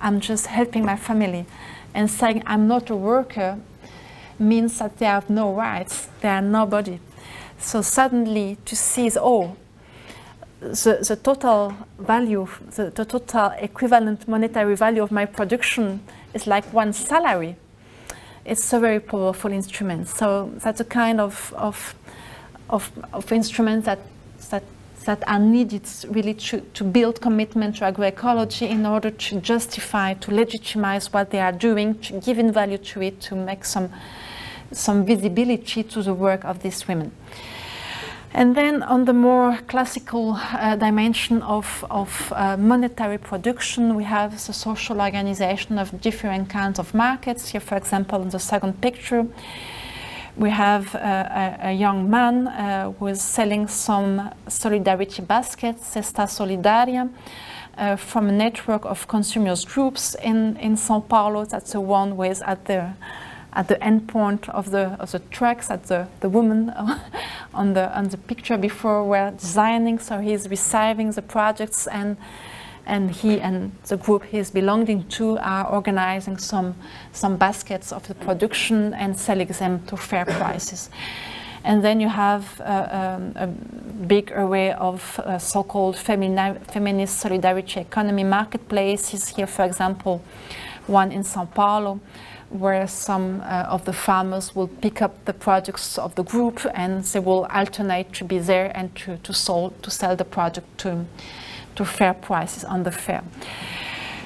I'm just helping my family. And saying, I'm not a worker, means that they have no rights, they are nobody. So suddenly to see, oh, the, the total value, the, the total equivalent monetary value of my production is like one salary. It's a very powerful instrument. So that's a kind of, of, of, of instrument that, that, that are needed really to, to build commitment to agroecology in order to justify, to legitimize what they are doing, to give in value to it, to make some some visibility to the work of these women. And then on the more classical uh, dimension of, of uh, monetary production, we have the social organization of different kinds of markets. Here, for example, in the second picture, we have uh, a, a, young man uh, who is selling some solidarity baskets, Cesta Solidaria, uh, from a network of consumers groups in, in Sao Paulo. That's the one with at the at the end point of the, of the tracks that the, the woman [laughs] on, the, on the picture before were designing. So he's receiving the projects and, and he and the group he's belonging to are organizing some, some baskets of the production and selling them to fair prices. And then you have uh, um, a big array of uh, so-called feminist solidarity economy marketplaces. Here, for example, one in Sao Paulo, where some uh, of the farmers will pick up the products of the group and they will alternate to be there and to, to, sold, to sell the product to, to fair prices on the fair.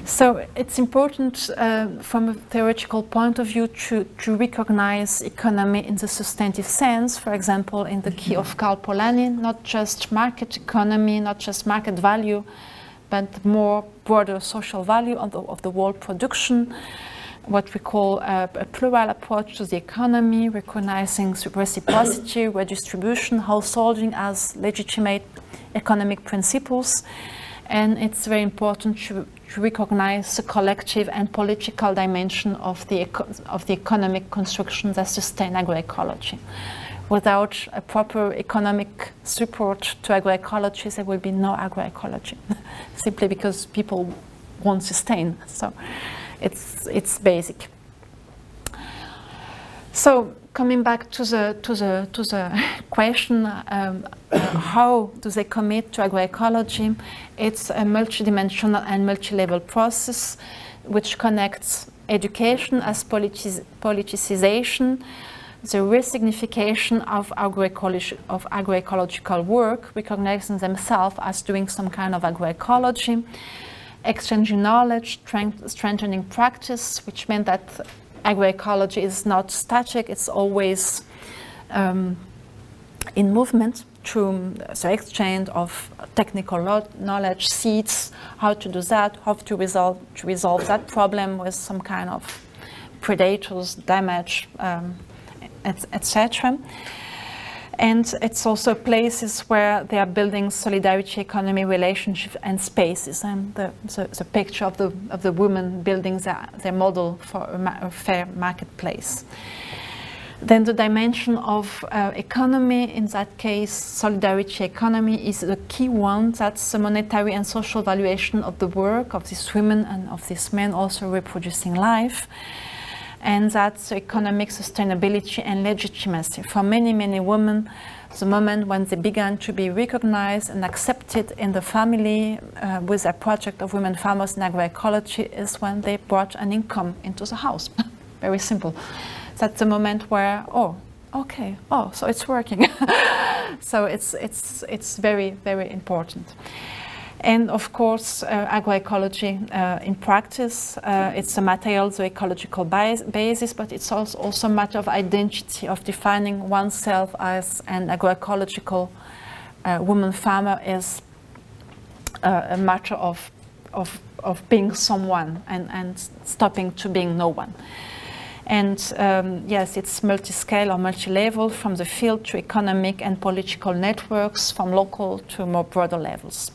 So it's important uh, from a theoretical point of view to, to recognize economy in the substantive sense, for example, in the key of Karl Polanyi, not just market economy, not just market value, but more broader social value of the, of the world production, what we call a, a, plural approach to the economy, recognizing reciprocity, redistribution, householding as legitimate economic principles. And it's very important to, to recognize the collective and political dimension of the, of the economic construction that sustain agroecology. Without a proper economic support to agroecology, there will be no agroecology, [laughs] simply because people won't sustain. So it's, it's basic. So coming back to the, to the, to the [laughs] question, um, [coughs] how do they commit to agroecology? It's a multidimensional and multi-level process which connects education as politic politicization, the resignification of, agroecology, of agroecological work, recognizing themselves as doing some kind of agroecology, exchanging knowledge, strengthening practice, which meant that agroecology is not static, it's always um, in movement through the exchange of technical knowledge, seeds, how to do that, how to resolve, to resolve that problem with some kind of predators, damage, um, etc. Et and it's also places where they are building solidarity economy relationships and spaces. And the, the picture of the, of the woman building their, their model for a, ma a fair marketplace. Then the dimension of uh, economy, in that case, solidarity economy is the key one. That's the monetary and social valuation of the work of these women and of these men also reproducing life and that's economic sustainability and legitimacy. For many, many women, the moment when they began to be recognized and accepted in the family uh, with a project of women farmers in agroecology is when they brought an income into the house. [laughs] Very simple. That's the moment where, oh, okay, oh, so it's working. [laughs] so it's, it's, it's very, very important. And of course, uh, agroecology uh, in practice, uh, it's a material the ecological basis, but it's also, also a matter of identity, of defining oneself as an agroecological woman farmer is a matter of, of, of being someone and, and stopping to being no one. And um, yes, it's multi-scale or multi-level from the field to economic and political networks, from local to more broader levels.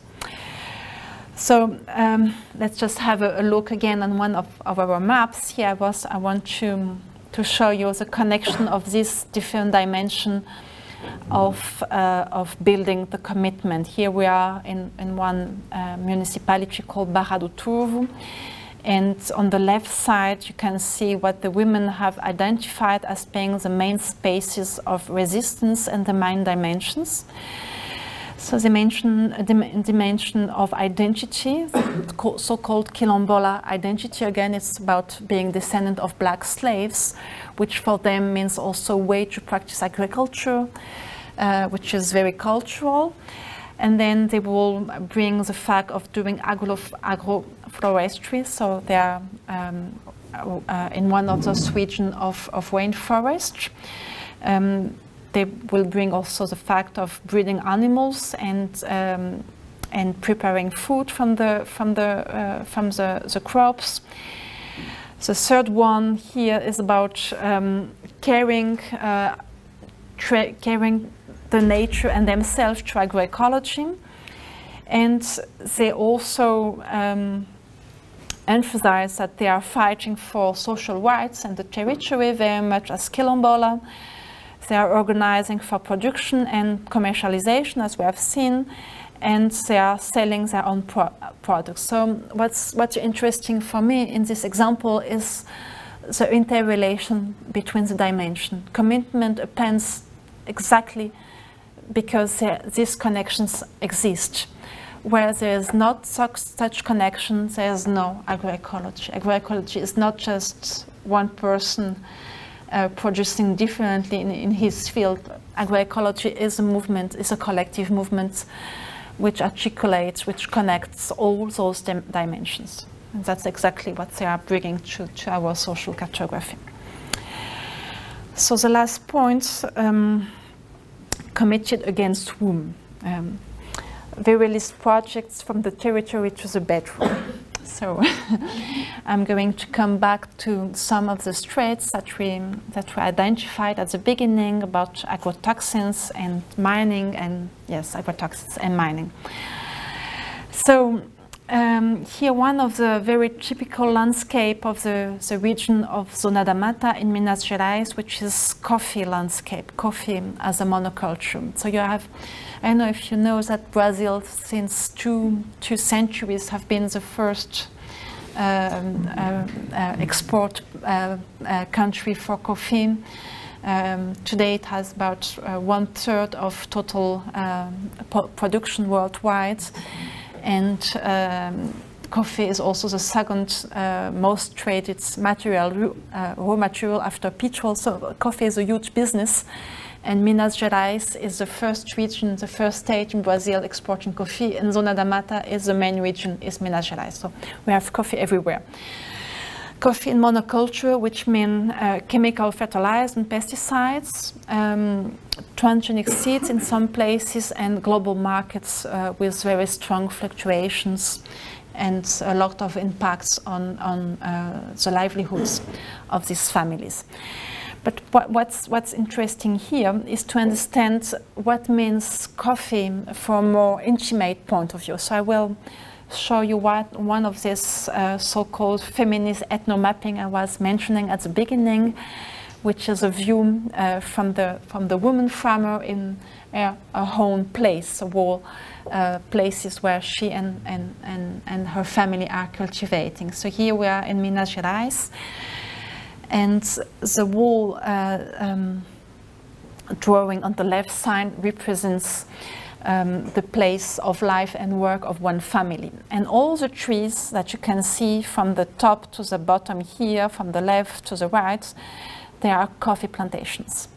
So um, let's just have a, a, look again on one of, of our maps. Here was, I want to, to show you the connection of this different dimension of, uh, of building the commitment. Here we are in, in one uh, municipality called Barra do Turvo. And on the left side, you can see what the women have identified as being the main spaces of resistance and the main dimensions. So they mention a dimension of identity, so-called Quilombola identity. Again, it's about being descendant of black slaves, which for them means also way to practice agriculture, uh, which is very cultural. And then they will bring the fact of doing agro agroforestry. So they are um, uh, in one of those regions of, of rainforest. Um, they will bring also the fact of breeding animals and um, and preparing food from the from the uh, from the, the crops. The third one here is about um, caring uh, caring the nature and themselves to agroecology, and they also um, emphasize that they are fighting for social rights and the territory very much as Quilombola they are organizing for production and commercialization, as we have seen, and they are selling their own pro products. So what's, what's interesting for me in this example is the interrelation between the dimension. Commitment appends exactly because these connections exist. Where there is not such, such connections, there is no agroecology. Agroecology is not just one person uh, producing differently in, in his field. Agroecology is a movement, is a collective movement which articulates, which connects all those dim dimensions. And that's exactly what they are bringing to, to our social cartography. So the last point, um, committed against whom? Um, released projects from the territory to the bedroom. So [laughs] I'm going to come back to some of the threats that we, that we identified at the beginning about agrotoxins and mining and yes, agrotoxins and mining. So um, here one of the very typical landscape of the, the region of Zona da Mata in Minas Gerais, which is coffee landscape, coffee as a monoculture. So you have, I don't know if you know that Brazil since two, two centuries have been the first um, uh, uh, export uh, uh country for coffee. Um, today it has about uh, one third of total um, production worldwide and um, coffee is also the second uh, most traded material, raw material after petrol. So coffee is a huge business. And Minas Gerais is the first region, the first state in Brazil exporting coffee. And Zona da Mata is the main region, is Minas Gerais. So we have coffee everywhere. Coffee in monoculture, which means uh, chemical fertilizers and pesticides, um, transgenic seeds in some places, and global markets uh, with very strong fluctuations and a lot of impacts on, on uh, the livelihoods of these families. But what, what's, what's interesting here is to understand what means coffee from a more intimate point of view. So I will show you what one of this uh, so-called feminist ethno-mapping I was mentioning at the beginning, which is a view uh, from the from the woman farmer in uh, her own place, wall uh, places where she and, and, and, and her family are cultivating. So here we are in Minas Gerais, and the wall uh, um, drawing on the left side represents um, the place of life and work of one family. And all the trees that you can see from the top to the bottom here, from the left to the right, they are coffee plantations.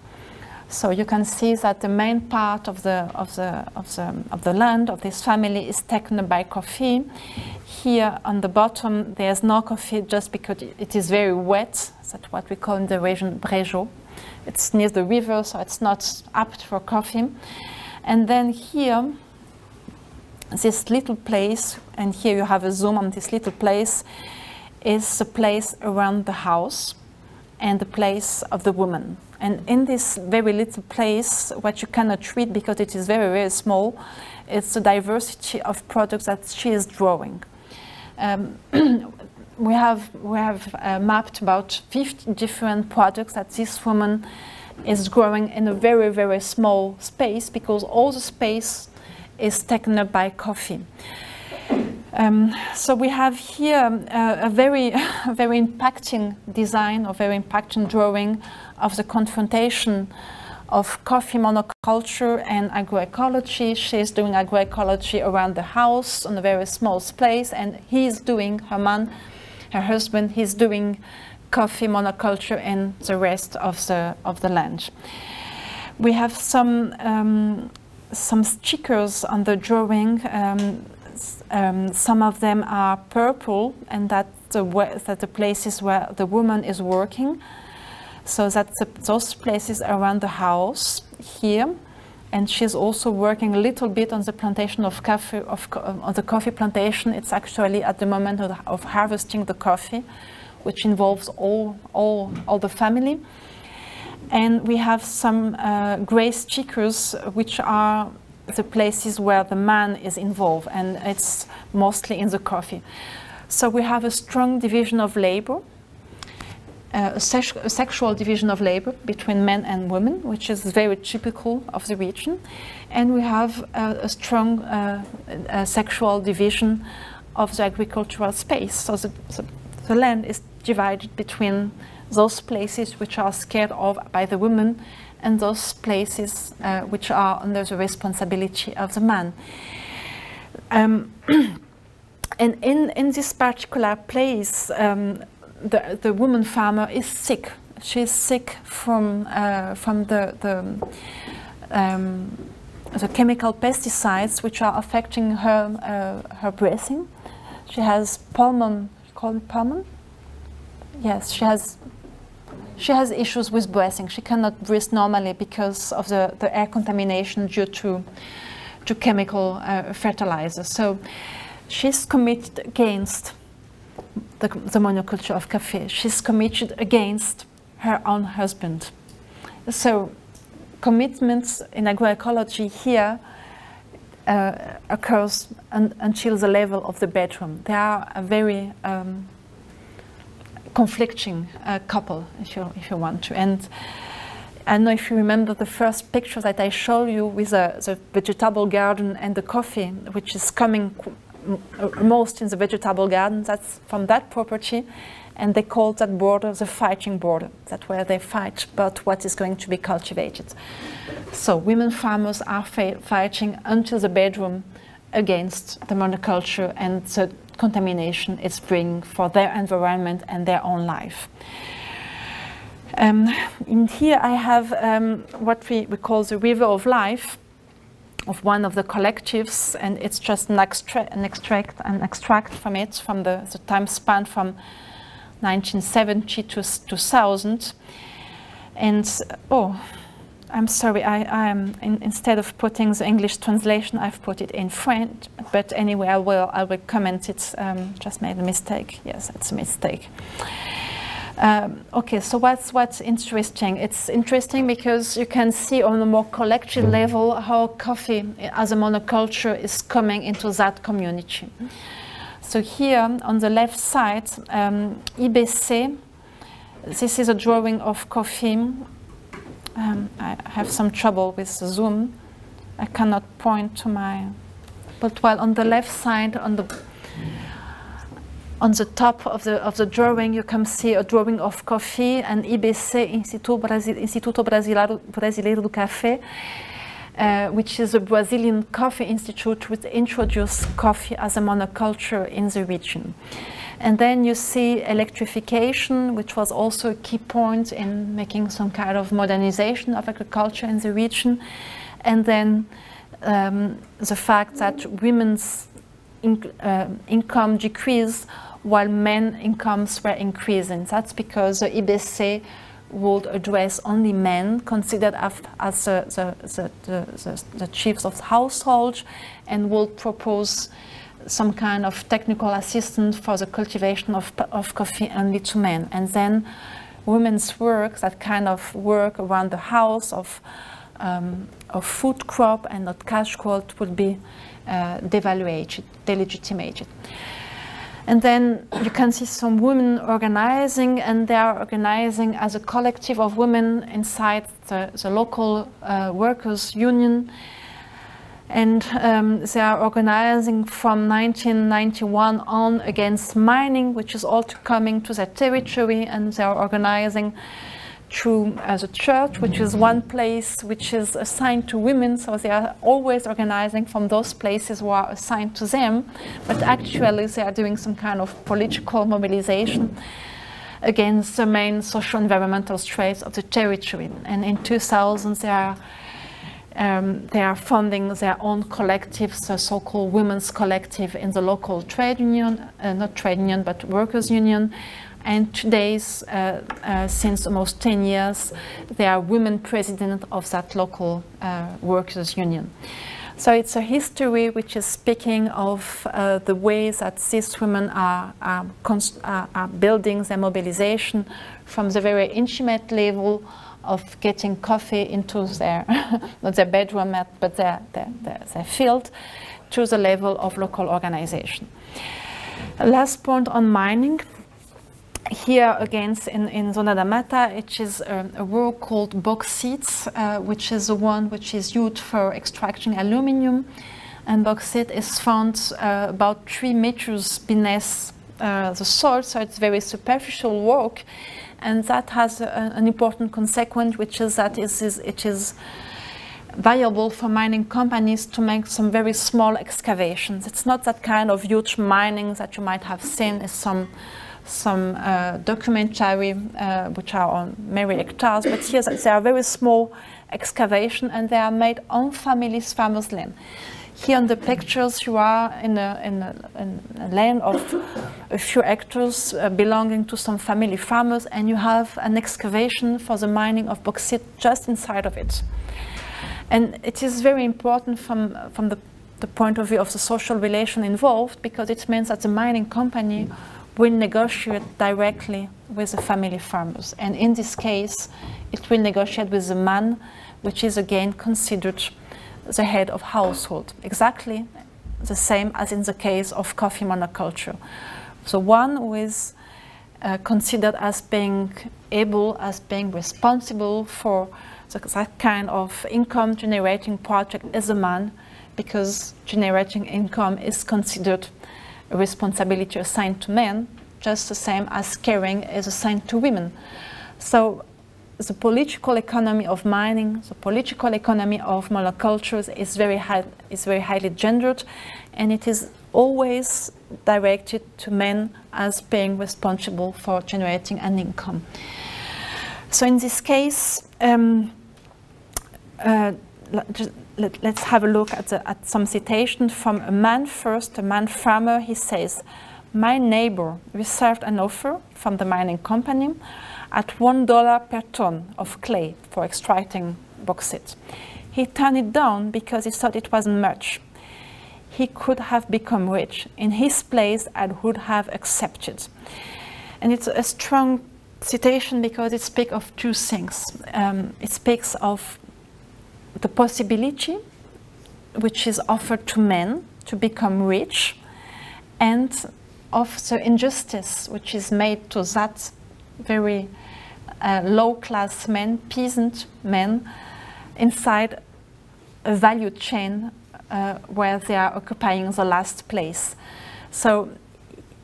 So you can see that the main part of the, of the, of the, of the land of this family is taken by coffee. Here on the bottom, there's no coffee just because it is very wet. That's what we call in the region brejo. It's near the river, so it's not apt for coffee. And then here, this little place, and here you have a zoom on this little place, is the place around the house and the place of the woman. And in this very little place, what you cannot treat because it is very, very small, it's the diversity of products that she is drawing. Um, [clears throat] we have, we have uh, mapped about 50 different products that this woman is growing in a very, very small space because all the space is taken up by coffee. Um, so we have here uh, a very, [laughs] very impacting design or very impacting drawing of the confrontation of coffee monoculture and agroecology. She's doing agroecology around the house on a very small space and he's doing, her man, her husband, he's doing coffee monoculture in the rest of the, of the land. We have some, um, some stickers on the drawing. Um, um, some of them are purple and that the, that the places where the woman is working. So that's the, those places around the house here. And she's also working a little bit on the plantation of coffee, of, on the coffee plantation. It's actually at the moment of, of harvesting the coffee which involves all, all, all the family. And we have some uh, gray stickers, which are the places where the man is involved, and it's mostly in the coffee. So we have a strong division of labor, a, se sexual division of labor between men and women, which is very typical of the region. And we have a strong uh, sexual division of the agricultural space. So the, the, the land is divided between those places which are scared of by the women and those places uh, which are under the responsibility of the man. Um, [clears throat] and in, in this particular place, um, the, the woman farmer is sick. She's sick from, uh, from the, the, um, the chemical pesticides which are affecting her, uh, her breathing. She has pulmon, call it pulmon? Yes, she has she has issues with breathing. She cannot breathe normally because of the, the air contamination due to, to chemical uh, fertilizers. So she's committed against the, the monoculture of coffee. She's committed against her own husband. So commitments in agroecology here uh, occurs un until the level of the bedroom. They are a very um, conflicting uh, couple, if you, if you want to. And I don't know if you remember the first picture that I showed you with uh, the vegetable garden and the coffee, which is coming most in the vegetable garden. That's from that property. And they call that border the fighting border. That's where they fight about what is going to be cultivated. So women farmers are fighting until the bedroom against the monoculture and the contamination it's bringing for their environment and their own life. Um, in here I have um, what we, we call the river of life of one of the collectives and it's just an, extra an extract an extract from it from the, the time span from 1970 to 2000 and oh I'm sorry, I, am in, instead of putting the English translation, I've put it in French. But anyway, I will I will comment it. Um, just made a mistake. Yes, it's a mistake. Um, okay, so what's what's interesting? It's interesting because you can see on a more collective level how coffee as a monoculture is coming into that community. So here on the left side, um, IBC. This is a drawing of coffee um, I have some trouble with Zoom. I cannot point to my, but while on the left side, on the on the top of the of the drawing, you can see a drawing of coffee and IBC Instituto, Brasil, Instituto Brasileiro, Brasileiro do Café, uh, which is a Brazilian coffee institute which introduced coffee as a monoculture in the region. And then you see electrification, which was also a key point in making some kind of modernization of agriculture in the region. And then um, the fact that women's in, uh, income decreased while men incomes were increasing. That's because the IBC would address only men considered as the, the, the, the, chiefs of households and would propose some kind of technical assistance for the cultivation of, of coffee only to men. And then women's work, that kind of work around the house of, um, of food crop and not cash crop would be uh, devaluated, delegitimated. And then you can see some women organizing, and they are organizing as a collective of women inside the, the local uh, workers' union. And um, they are organizing from 1991 on against mining, which is also coming to their territory, and they are organizing through as a church, which is one place which is assigned to women, so they are always organizing from those places who are assigned to them, but actually they are doing some kind of political mobilization against the main social environmental traits of the territory. And in 2000 they are um, they are funding their own collectives, a so-called women's collective in the local trade union, uh, not trade union, but workers' union. And today, uh, uh, since almost 10 years, they are women president of that local uh, workers' union. So it's a history which is speaking of uh, the ways that these women are, are, are building their mobilization from the very intimate level of getting coffee into their, [laughs] not their bedroom, but their, their, their, their field to the level of local organization. Last point on mining. Here again in, in Zona da Mata, it is a, work called bauxite, uh, which is the one which is used for extracting aluminium. And bauxite is found uh, about three meters beneath uh, the soil, so it's very superficial work And that has a, an important consequence, which is that it is, it is viable for mining companies to make some very small excavations. It's not that kind of huge mining that you might have seen in some some uh, documentary uh, which are on many hectares, but here they are very small excavation and they are made on families' farmers' land. Here in the pictures you are in a, in a, in a land of a few hectares uh, belonging to some family farmers and you have an excavation for the mining of bauxite just inside of it. And it is very important from, from the, the point of view of the social relation involved because it means that the mining company will negotiate directly with the family farmers. And in this case, it will negotiate with the man, which is again considered the head of household. Exactly the same as in the case of coffee monoculture. So one who is uh, considered as being able, as being responsible for that kind of income generating project is a man because generating income is considered responsibility assigned to men, just the same as caring is assigned to women. So the political economy of mining, the political economy of monocultures is very, high, is very highly gendered and it is always directed to men as being responsible for generating an income. So in this case, um, uh, let, us have a look at, the, at some citation from a man first, a man farmer. He says, my neighbor received an offer from the mining company at one dollar per ton of clay for extracting bauxite. He turned it down because he thought it wasn't much. He could have become rich. In his place, I would have accepted. And it's a strong citation because it speaks of two things. Um, it speaks of the possibility which is offered to men to become rich and of the injustice which is made to that very uh, low class men, peasant men, inside a value chain uh, where they are occupying the last place. So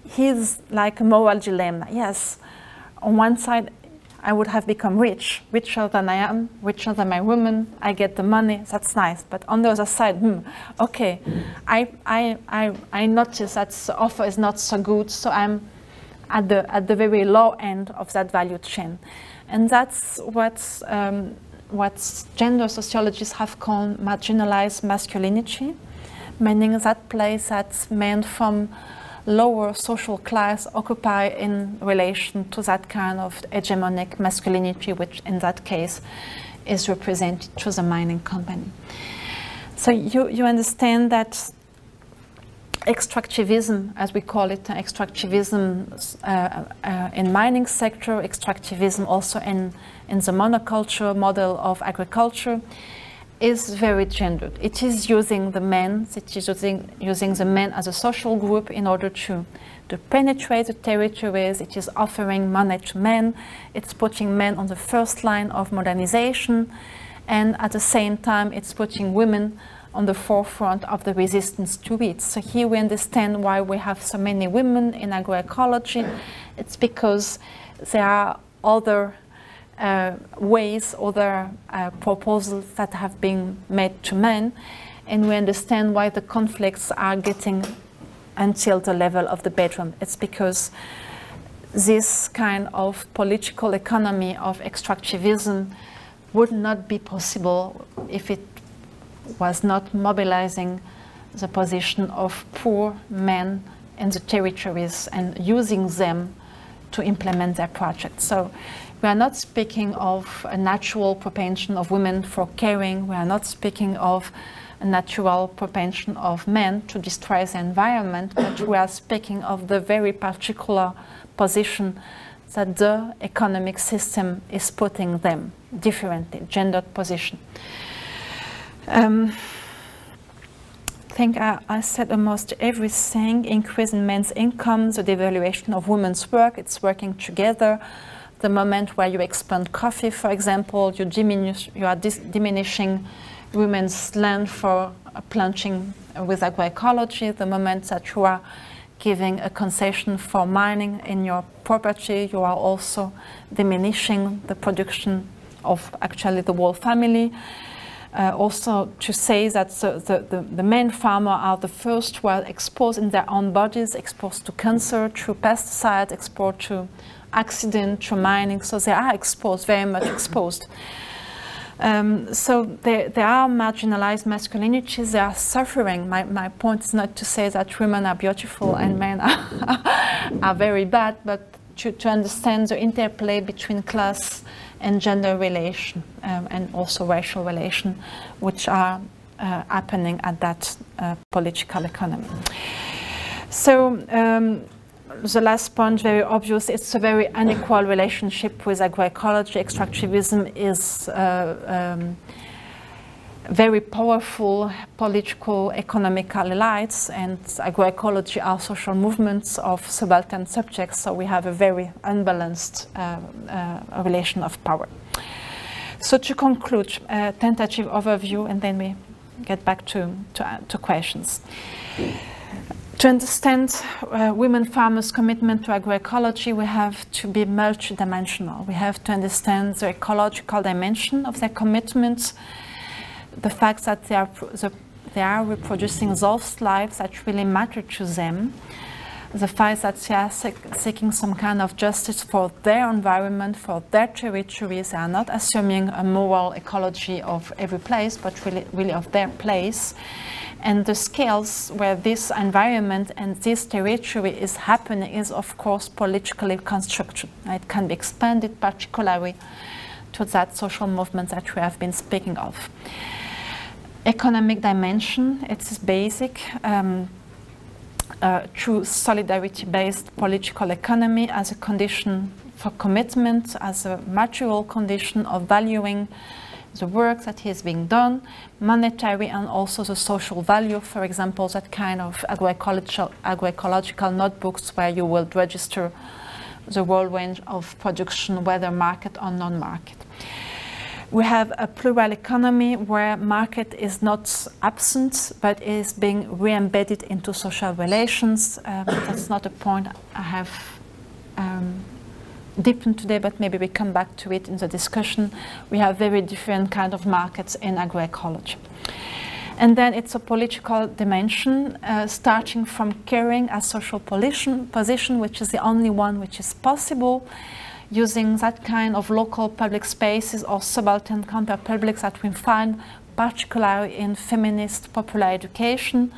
he's like a moral dilemma. Yes, on one side, I would have become rich, richer than I am, richer than my woman. I get the money, that's nice. But on the other side, hmm, okay, I, I, I, I notice that the offer is not so good, so I'm at the, at the very low end of that value chain. And that's what, um, what gender sociologists have called marginalized masculinity, meaning that place that men from lower social class occupy in relation to that kind of hegemonic masculinity, which in that case is represented through the mining company. So you, you understand that extractivism, as we call it, extractivism uh, uh, in mining sector, extractivism also in, in the monoculture model of agriculture, is very gendered. It is using the men, it is using, using the men as a social group in order to, to penetrate the territories. It is offering money to men. It's putting men on the first line of modernization. And at the same time, it's putting women on the forefront of the resistance to it. So here we understand why we have so many women in agroecology. It's because there are other uh, ways, other uh, proposals that have been made to men, and we understand why the conflicts are getting until the level of the bedroom. It's because this kind of political economy of extractivism would not be possible if it was not mobilizing the position of poor men in the territories and using them to implement their projects. So we are not speaking of a natural propension of women for caring. We are not speaking of a natural propension of men to destroy the environment, but we are speaking of the very particular position that the economic system is putting them differently, gendered position. Um, think I, I, said almost everything, increasing men's income, the devaluation of women's work, it's working together, the moment where you expand coffee, for example, you, diminish, you are diminishing women's land for planting with agroecology, the moment that you are giving a concession for mining in your property, you are also diminishing the production of actually the whole family. Uh, also to say that the, the, the, men farmer are the first who are exposed in their own bodies, exposed to cancer through pesticides, exposed to accident, through mining, so they are exposed, very much [coughs] exposed. Um, so they, they are marginalized masculinities, they are suffering. My, my point is not to say that women are beautiful and men are, [laughs] are very bad, but to, to understand the interplay between class and gender relation um, and also racial relation, which are uh, happening at that uh, political economy. So um, the last point, very obvious, it's a very unequal relationship with agroecology. Extractivism is uh, um, very powerful political, economical elites, and agroecology are social movements of subaltern subjects, so we have a very unbalanced uh, uh, relation of power. So to conclude, a tentative overview, and then we get back to, to, uh, to questions. To understand uh, women farmers' commitment to agroecology, we have to be multidimensional. We have to understand the ecological dimension of their commitment, the fact that they are, the, they are reproducing those lives that really matter to them, the fact that they are seeking some kind of justice for their environment, for their territories. They are not assuming a moral ecology of every place, but really, really of their place. And the scales where this environment and this territory is happening is, of course, politically constructed. It can be expanded particularly to that social movement that we have been speaking of economic dimension, it's basic. Um, uh, through solidarity-based political economy as a condition for commitment, as a material condition of valuing the work that is being done, monetary and also the social value, for example, that kind of agroecological, agroecological notebooks where you will register the whole range of production, whether market or non-market. We have a plural economy where market is not absent, but is being re-embedded into social relations. Um, that's not a point I have um, deepened today, but maybe we come back to it in the discussion. We have very different kind of markets in agroecology. And then it's a political dimension, uh, starting from caring as social position, position, which is the only one which is possible, using that kind of local public spaces or subaltern counter publics that we find particularly in feminist popular education.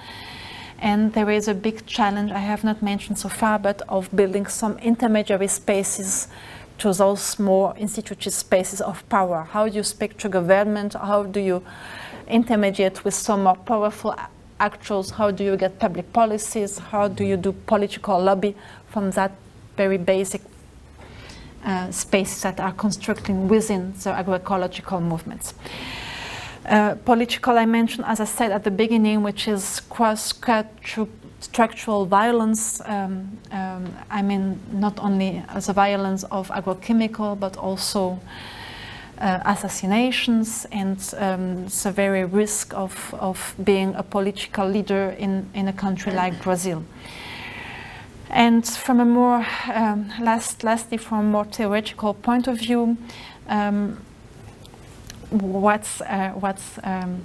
And there is a big challenge I have not mentioned so far, but of building some intermediary spaces to those more instituted spaces of power. How do you speak to government? How do you intermediate with some more powerful actors? How do you get public policies? How do you do political lobby from that very basic uh, spaces that are constructing within the agroecological movements. Uh, political dimension, as I said at the beginning, which is cross-cut structural violence. Um, um, I mean, not only as a violence of agrochemical, but also uh, assassinations and um, the very risk of, of being a political leader in, in a country like Brazil. And from a more, um, last, lastly, from a more theoretical point of view, um, what's, uh, what's um,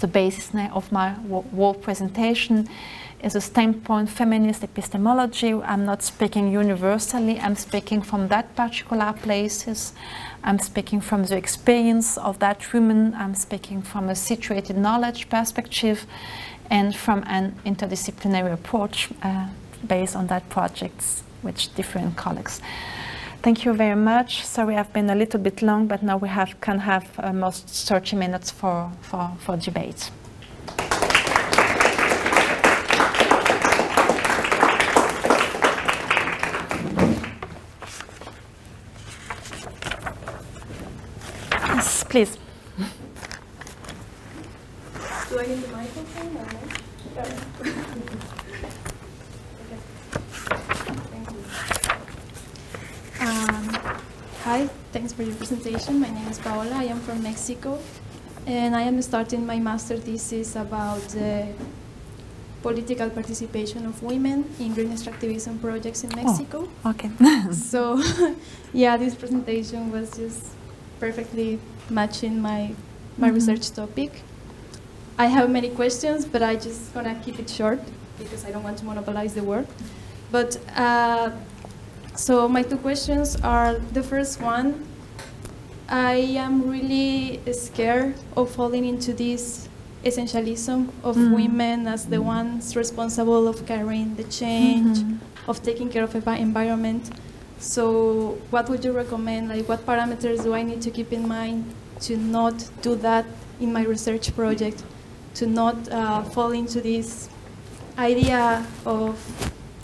the basis of my whole presentation is a standpoint feminist epistemology. I'm not speaking universally, I'm speaking from that particular places. I'm speaking from the experience of that woman. I'm speaking from a situated knowledge perspective and from an interdisciplinary approach. Uh, based on that projects with different colleagues. Thank you very much. Sorry I've been a little bit long, but now we have, can have uh, almost 30 minutes for, for, for debate. Yes, please. Do I need the microphone or no? [laughs] hi, thanks for your presentation. My name is Paola. I am from Mexico, and I am starting my master thesis about the political participation of women in green extractivism projects in Mexico. Oh, okay. [laughs] [laughs] so, [laughs] yeah, this presentation was just perfectly matching my my Mhm. research topic. I have many questions, but I just gonna keep it short because I don't want to monopolize the work. But uh, so my two questions are the first one. I am really scared of falling into this essentialism of Mm. women as the ones responsible of carrying the change, Mhm. of taking care of the environment. So, what would you recommend? Like, what parameters do I need to keep in mind to not do that in my research project? To not uh, fall into this idea of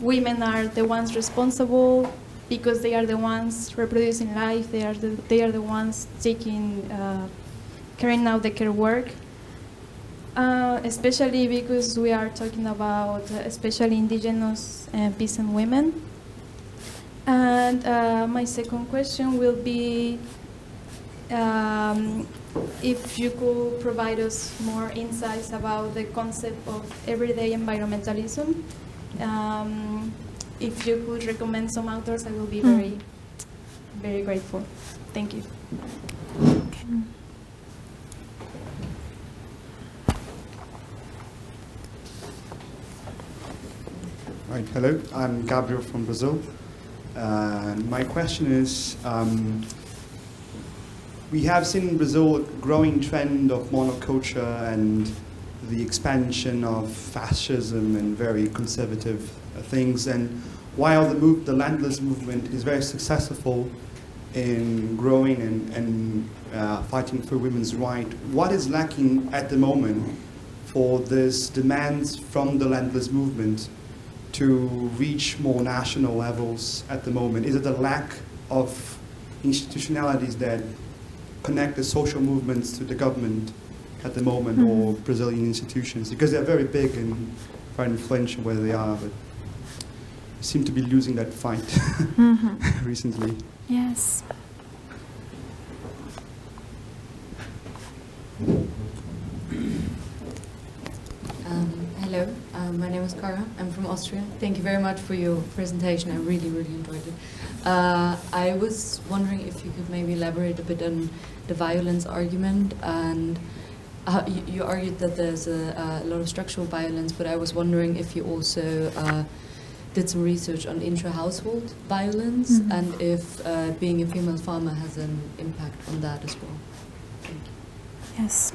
women are the ones responsible because they are the ones reproducing life. They are the, they are the ones taking uh, carrying out the care work. Uh, especially because we are talking about uh, especially indigenous uh, peasant women. And uh, my second question will be um, if you could provide us more insights about the concept of everyday environmentalism. Um, if you could recommend some authors, I will be Mm. very, very grateful. Thank you. Right, hello, I'm Gabriel from Brazil. And my question is um, we have seen in Brazil a growing trend of monoculture and the expansion of fascism and very conservative uh, things. And while the, move, the landless movement is very successful in growing and, and uh, fighting for women's rights, what is lacking at the moment for this demands from the landless movement to reach more national levels at the moment? Is it the lack of institutionalities that connect the social movements to the government at the moment or Brazilian institutions? Because they're very big and very influential where they are, but seem to be losing that fight [laughs] Mhm. recently. Yes. Um, hello, um, my name is Cara. I'm from Austria. Thank you very much for your presentation. I really, really enjoyed it. Uh, I was wondering if you could maybe elaborate a bit on the violence argument and uh, you, you argued that there's a, a lot of structural violence, but I was wondering if you also uh, did some research on intra-household violence Mhm. and if uh, being a female farmer has an impact on that as well. Thank you. Yes.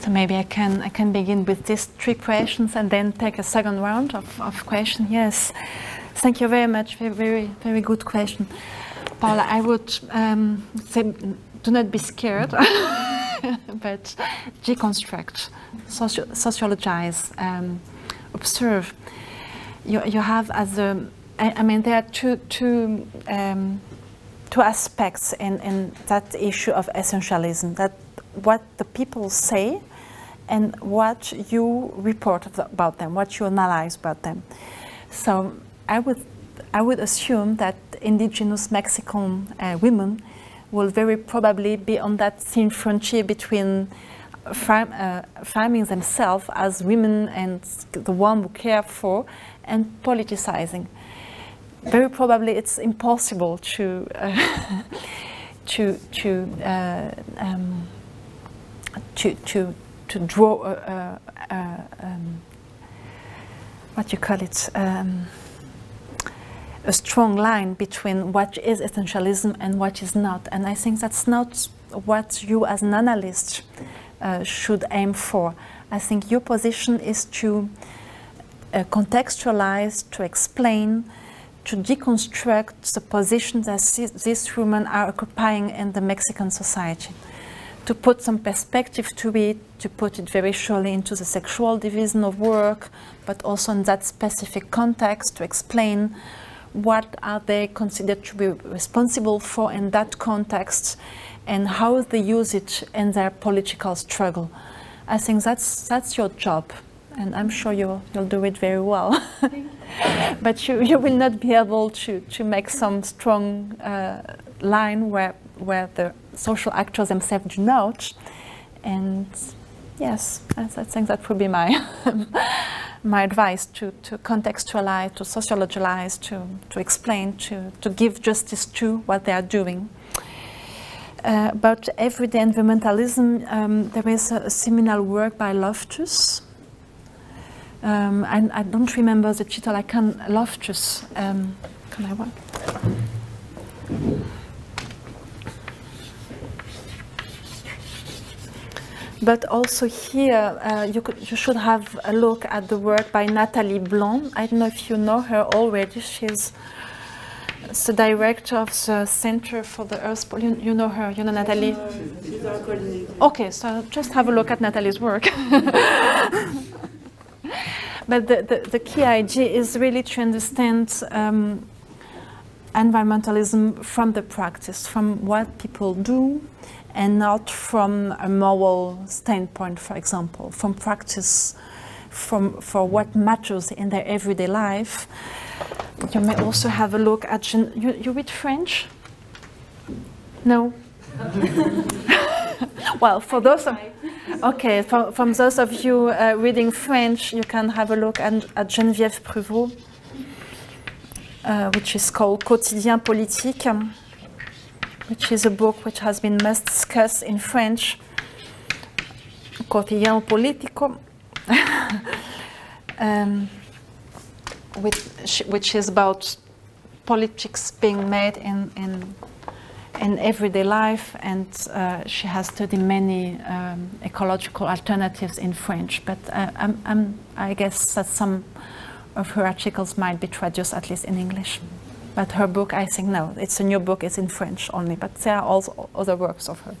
So maybe I can I can begin with these three questions and then take a second round of, of questions. Yes. Thank you very much. Very very very good question. Paula, I would um, say do not be scared, [laughs] [laughs] but deconstruct, socio- sociologize, um, observe. You, you have as a, I, I mean, there are two, two, um, two aspects in, in that issue of essentialism that what the people say and what you report about them, what you analyze about them. So I would, I would assume that indigenous Mexican uh, women will very probably be on that thin frontier between farm, uh, farming themselves as women and the one who care for and politicizing. Very probably it's impossible to uh, [laughs] to to uh, um, to to to draw a, a, a, um, what you call it um, a strong line between what is essentialism and what is not. And I think that's not what you as an analyst uh, should aim for. I think your position is to uh, contextualize, to explain, to deconstruct the position that these- women are occupying in the Mexican society. To put some perspective to it, to put it very surely into the sexual division of work, but also in that specific context to explain what are they considered to be responsible for in that context and how they use it in their political struggle. I think that's that's your job and I'm sure you'll, you'll do it very well. [laughs] but you, you will not be able to, to make some strong uh, line where, where the social actors themselves do not. And yes, I, think that would be my [laughs] my advice to, to contextualize, to sociologize, to, to explain, to, to give justice to what they are doing. Uh, about everyday environmentalism, um, there is a, a, seminal work by Loftus. Um, I, I, don't remember the title. I can Loftus. Um, can I work? But also here, uh, you, could, you should have a look at the work by Nathalie Blanc. I don't know if you know her already. She's the director of the Center for the Earth. You, you know her, you know our coordinator. Okay, so just have a look at Nathalie's work. [laughs] but the, the, the, key idea is really to understand um, environmentalism from the practice, from what people do, and not from a moral standpoint, for example, from practice, from for what matters in their everyday life. You may also have a look at, you, you read French? No? [laughs] well, for those of, okay, for, from those of you uh, reading French, you can have a look at, at Geneviève Pruvost, uh, which is called Quotidien Politique which is a book which has been most discussed in French, Quotidien Politico, [laughs] um, which, which is about politics being made in, in, in everyday life, and uh, she has studied many um, ecological alternatives in French. But uh, I'm, I'm, I guess that some of her articles might be traduced at least in English. But her book, I think, no, it's a new book, it's in French only, but there are also other works of her.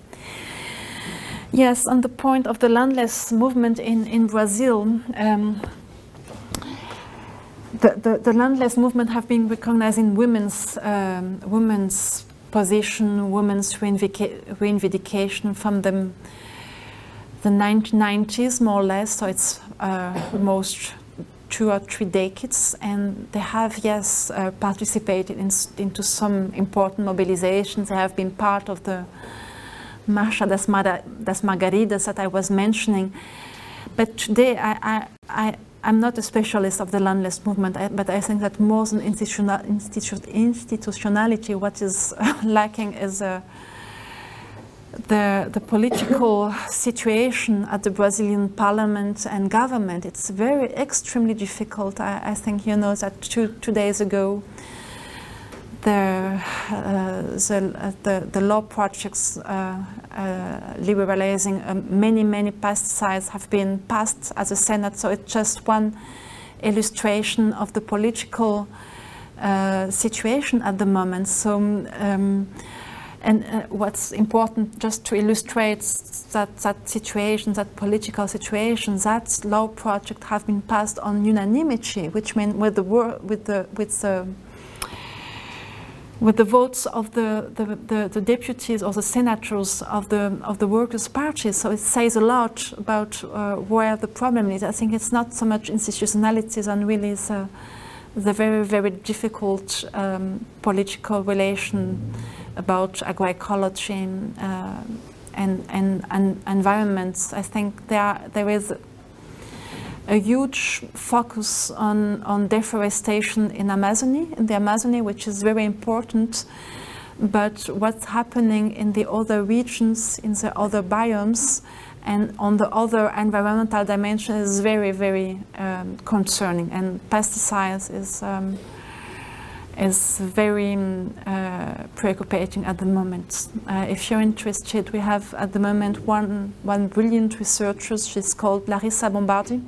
Yes, on the point of the landless movement in, in Brazil, um, the, the, the, landless movement have been recognizing women's, um, women's position, women's reivindication from the, the 1990s, more or less, so it's uh, most two or three decades, and they have, yes, uh, participated in, into some important mobilizations. They have been part of the Marcha das, Mar das Margaridas that I was mentioning. But today, I, I, I, am not a specialist of the landless movement, I, but I think that more than institutional, institu institutionality, what is [laughs] lacking is a the, the political situation at the Brazilian parliament and government, it's very extremely difficult. I, I think you know that two, two days ago, the, uh, the, uh, the, the, law projects uh, uh liberalizing um, many, many pesticides have been passed as a Senate, so it's just one illustration of the political uh, situation at the moment. So. Um, and uh, what's important, just to illustrate that, that situation, that political situation, that law project have been passed on unanimity, which means with the with the with the with the votes of the, the, the, the, deputies or the senators of the of the workers' party. So it says a lot about uh, where the problem is. I think it's not so much institutionalities and really the, the very very difficult um, political relation about agroecology uh, and, and, and environments, I think there, there is a huge focus on, on deforestation in Amazonia, in the Amazonia, which is very important. But what's happening in the other regions, in the other biomes, and on the other environmental dimension is very, very um, concerning. And pesticides is um, is very um, uh, preoccupating at the moment. Uh, if you're interested, we have at the moment one, one brilliant researcher, she's called Larissa Bombardi,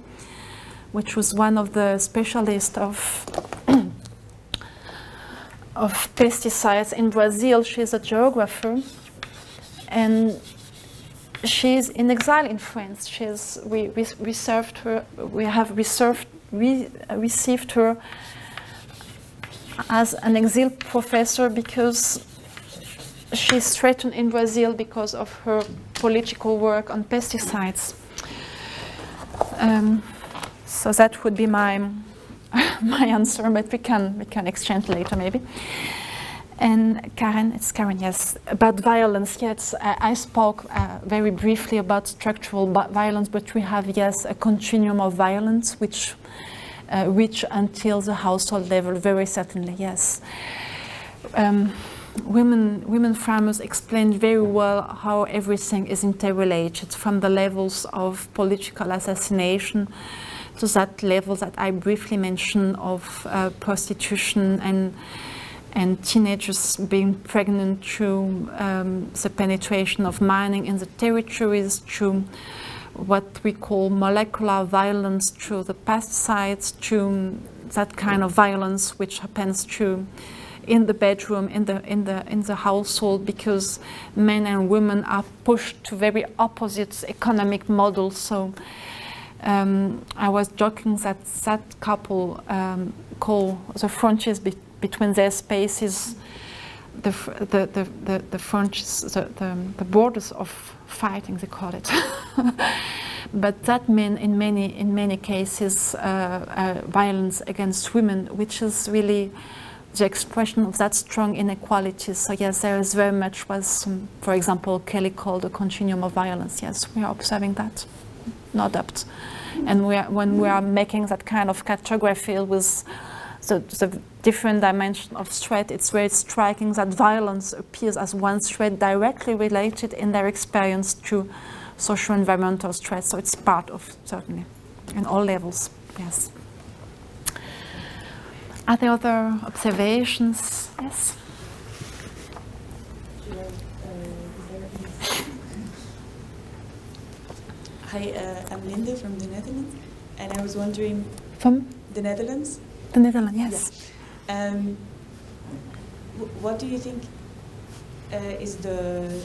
which was one of the specialists of, [clears throat] of pesticides in Brazil. She's a geographer and she's in exile in France. She's, we, we, we served her, we have reserved, we received her as an exil professor because she's threatened in Brazil because of her political work on pesticides. Um, so that would be my [laughs] my answer, but we can we can exchange later maybe. And Karen, it's Karen, yes, about violence. Yes, I, I spoke uh, very briefly about structural violence, but we have, yes, a continuum of violence which reach until the household level, very certainly, yes. Um, women, women farmers explained very well how everything is interrelated from the levels of political assassination to that level that I briefly mentioned of uh, prostitution and and teenagers being pregnant through um, the penetration of mining in the territories, through what we call molecular violence, through the pesticides, through that kind of violence which happens through in the bedroom, in the in the in the household, because men and women are pushed to very opposite economic models. So um, I was joking that that couple um, call the frontiers be between their spaces the, the, the, the, the frontiers, the, the, the borders of fighting, they call it. but that means in many, in many cases uh, uh, violence against women, which is really the expression of that strong inequality. So yes, there is very much was, some, for example, Kelly called a continuum of violence. Yes, we are observing that, no doubt. And we are, when we are making that kind of cartography with the, the different dimension of threat, it's very striking that violence appears as one threat directly related in their experience to social environmental threats. So it's part of, certainly, in all levels, yes. Are there other observations? Yes? Hi, uh, I'm Linda from the Netherlands, and I was wondering. From? The Netherlands. The Netherlands, yes. Yeah. Um, what do you think uh, is the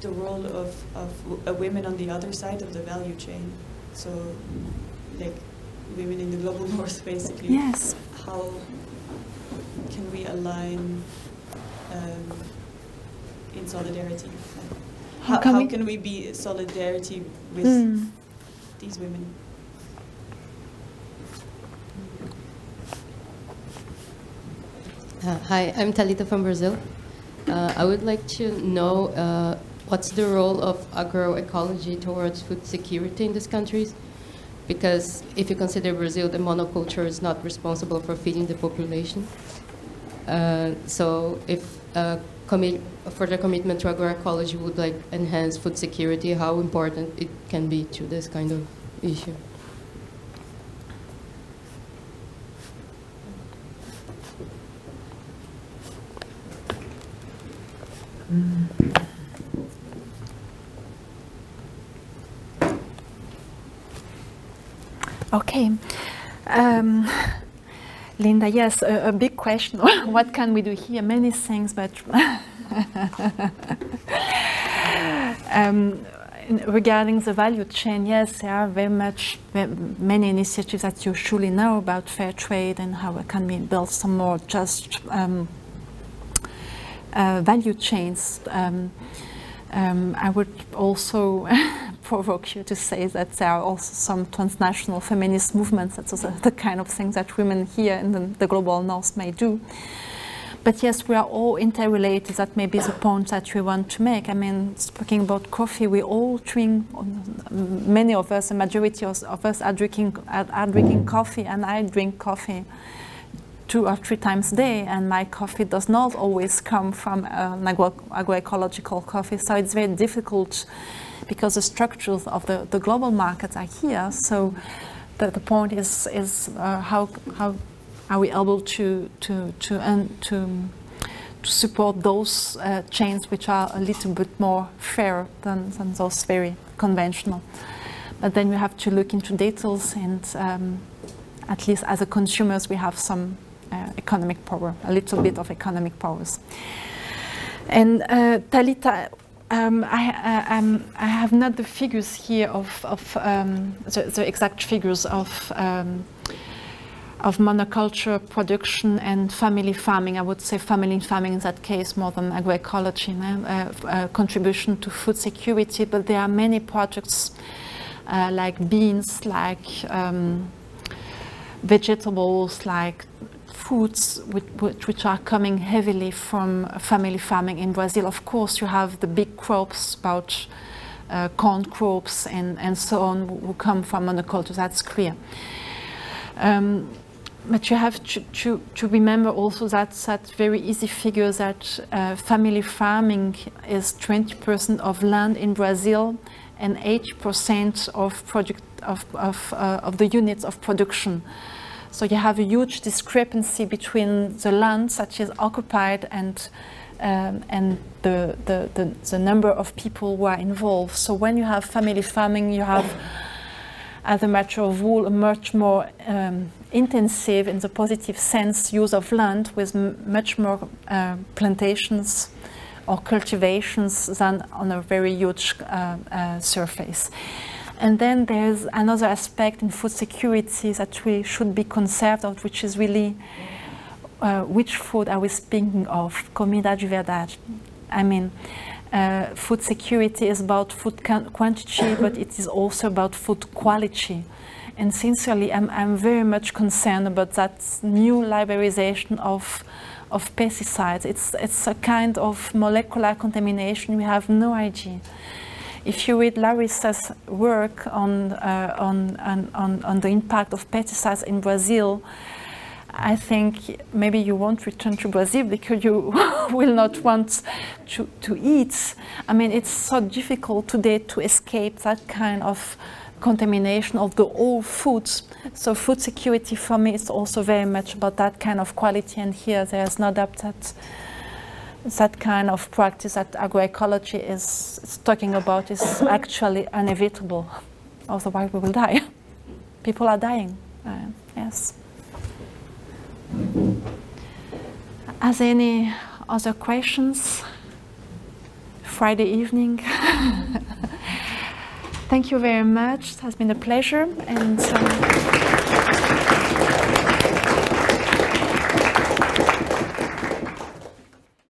the role of, of uh, women on the other side of the value chain? So, like women in the global [laughs] north, basically. Yes. How can we align um, in solidarity? How, how, can, how we can we be solidarity with mm. these women? Uh, hi, I'm Talita from Brazil. Uh, I would like to know uh, what's the role of agroecology towards food security in these countries? Because if you consider Brazil, the monoculture is not responsible for feeding the population. Uh, so if uh, further commitment to agroecology would like enhance food security, how important it can be to this kind of issue? Okay. Um, Linda, yes, a, a, big question. [laughs] what can we do here? Many things, but [laughs] um, regarding the value chain, yes, there are very much many initiatives that you surely know about fair trade and how it can we build some more just um, uh, value chains. Um, um, I would also [laughs] provoke you to say that there are also some transnational feminist movements. That's also the kind of thing that women here in the, the global north may do. But yes, we are all interrelated. That may be the point that we want to make. I mean, speaking about coffee, we all drink, many of us, a majority of us are drinking, are, are drinking coffee, and I drink coffee two or three times a day, and my coffee does not always come from an agro agroecological coffee. So it's very difficult because the structures of the, the global markets are here. So the, the point is, is uh, how, how are we able to, to, to, to, to support those uh, chains which are a little bit more fair than, than those very conventional. But then we have to look into details and um, at least as a consumers we have some economic power, a little bit of economic powers. And uh, Talita, um, I, uh, um, I, have not the figures here of, of um, the, the, exact figures of um, of monoculture production and family farming. I would say family farming in that case more than agroecology, uh, uh, contribution to food security. But there are many projects uh, like beans, like um, vegetables, like foods which, which, are coming heavily from family farming in Brazil. Of course, you have the big crops about uh, corn crops and, and so on who come from monoculture, that's clear. Um, but you have to, to, to, remember also that that very easy figure that uh, family farming is 20% of land in Brazil and 80% of, of, of, uh, of the units of production. So you have a huge discrepancy between the land that is occupied and um, and the, the, the, the, number of people who are involved. So when you have family farming, you have, as a matter of rule, a much more um, intensive, in the positive sense, use of land with much more uh, plantations or cultivations than on a very huge uh, uh, surface. And then there's another aspect in food security that we should be concerned of, which is really uh, which food are we speaking of? Comida de verdade. I mean, uh, food security is about food quantity, [coughs] but it is also about food quality. And sincerely, I'm, I'm very much concerned about that new liberalization of, of pesticides. It's, it's a kind of molecular contamination. We have no idea. If you read Larissa's work on, uh, on, on, on the impact of pesticides in Brazil, I think maybe you won't return to Brazil because you [laughs] will not want to, to eat. I mean, it's so difficult today to escape that kind of contamination of the old foods. So food security for me is also very much about that kind of quality. And here there's no doubt that that kind of practice that agroecology is, is talking about is actually inevitable. Otherwise we will die. [laughs] People are dying. Uh, yes. As any other questions? Friday evening. [laughs] Thank you very much. It has been a pleasure. And. Um,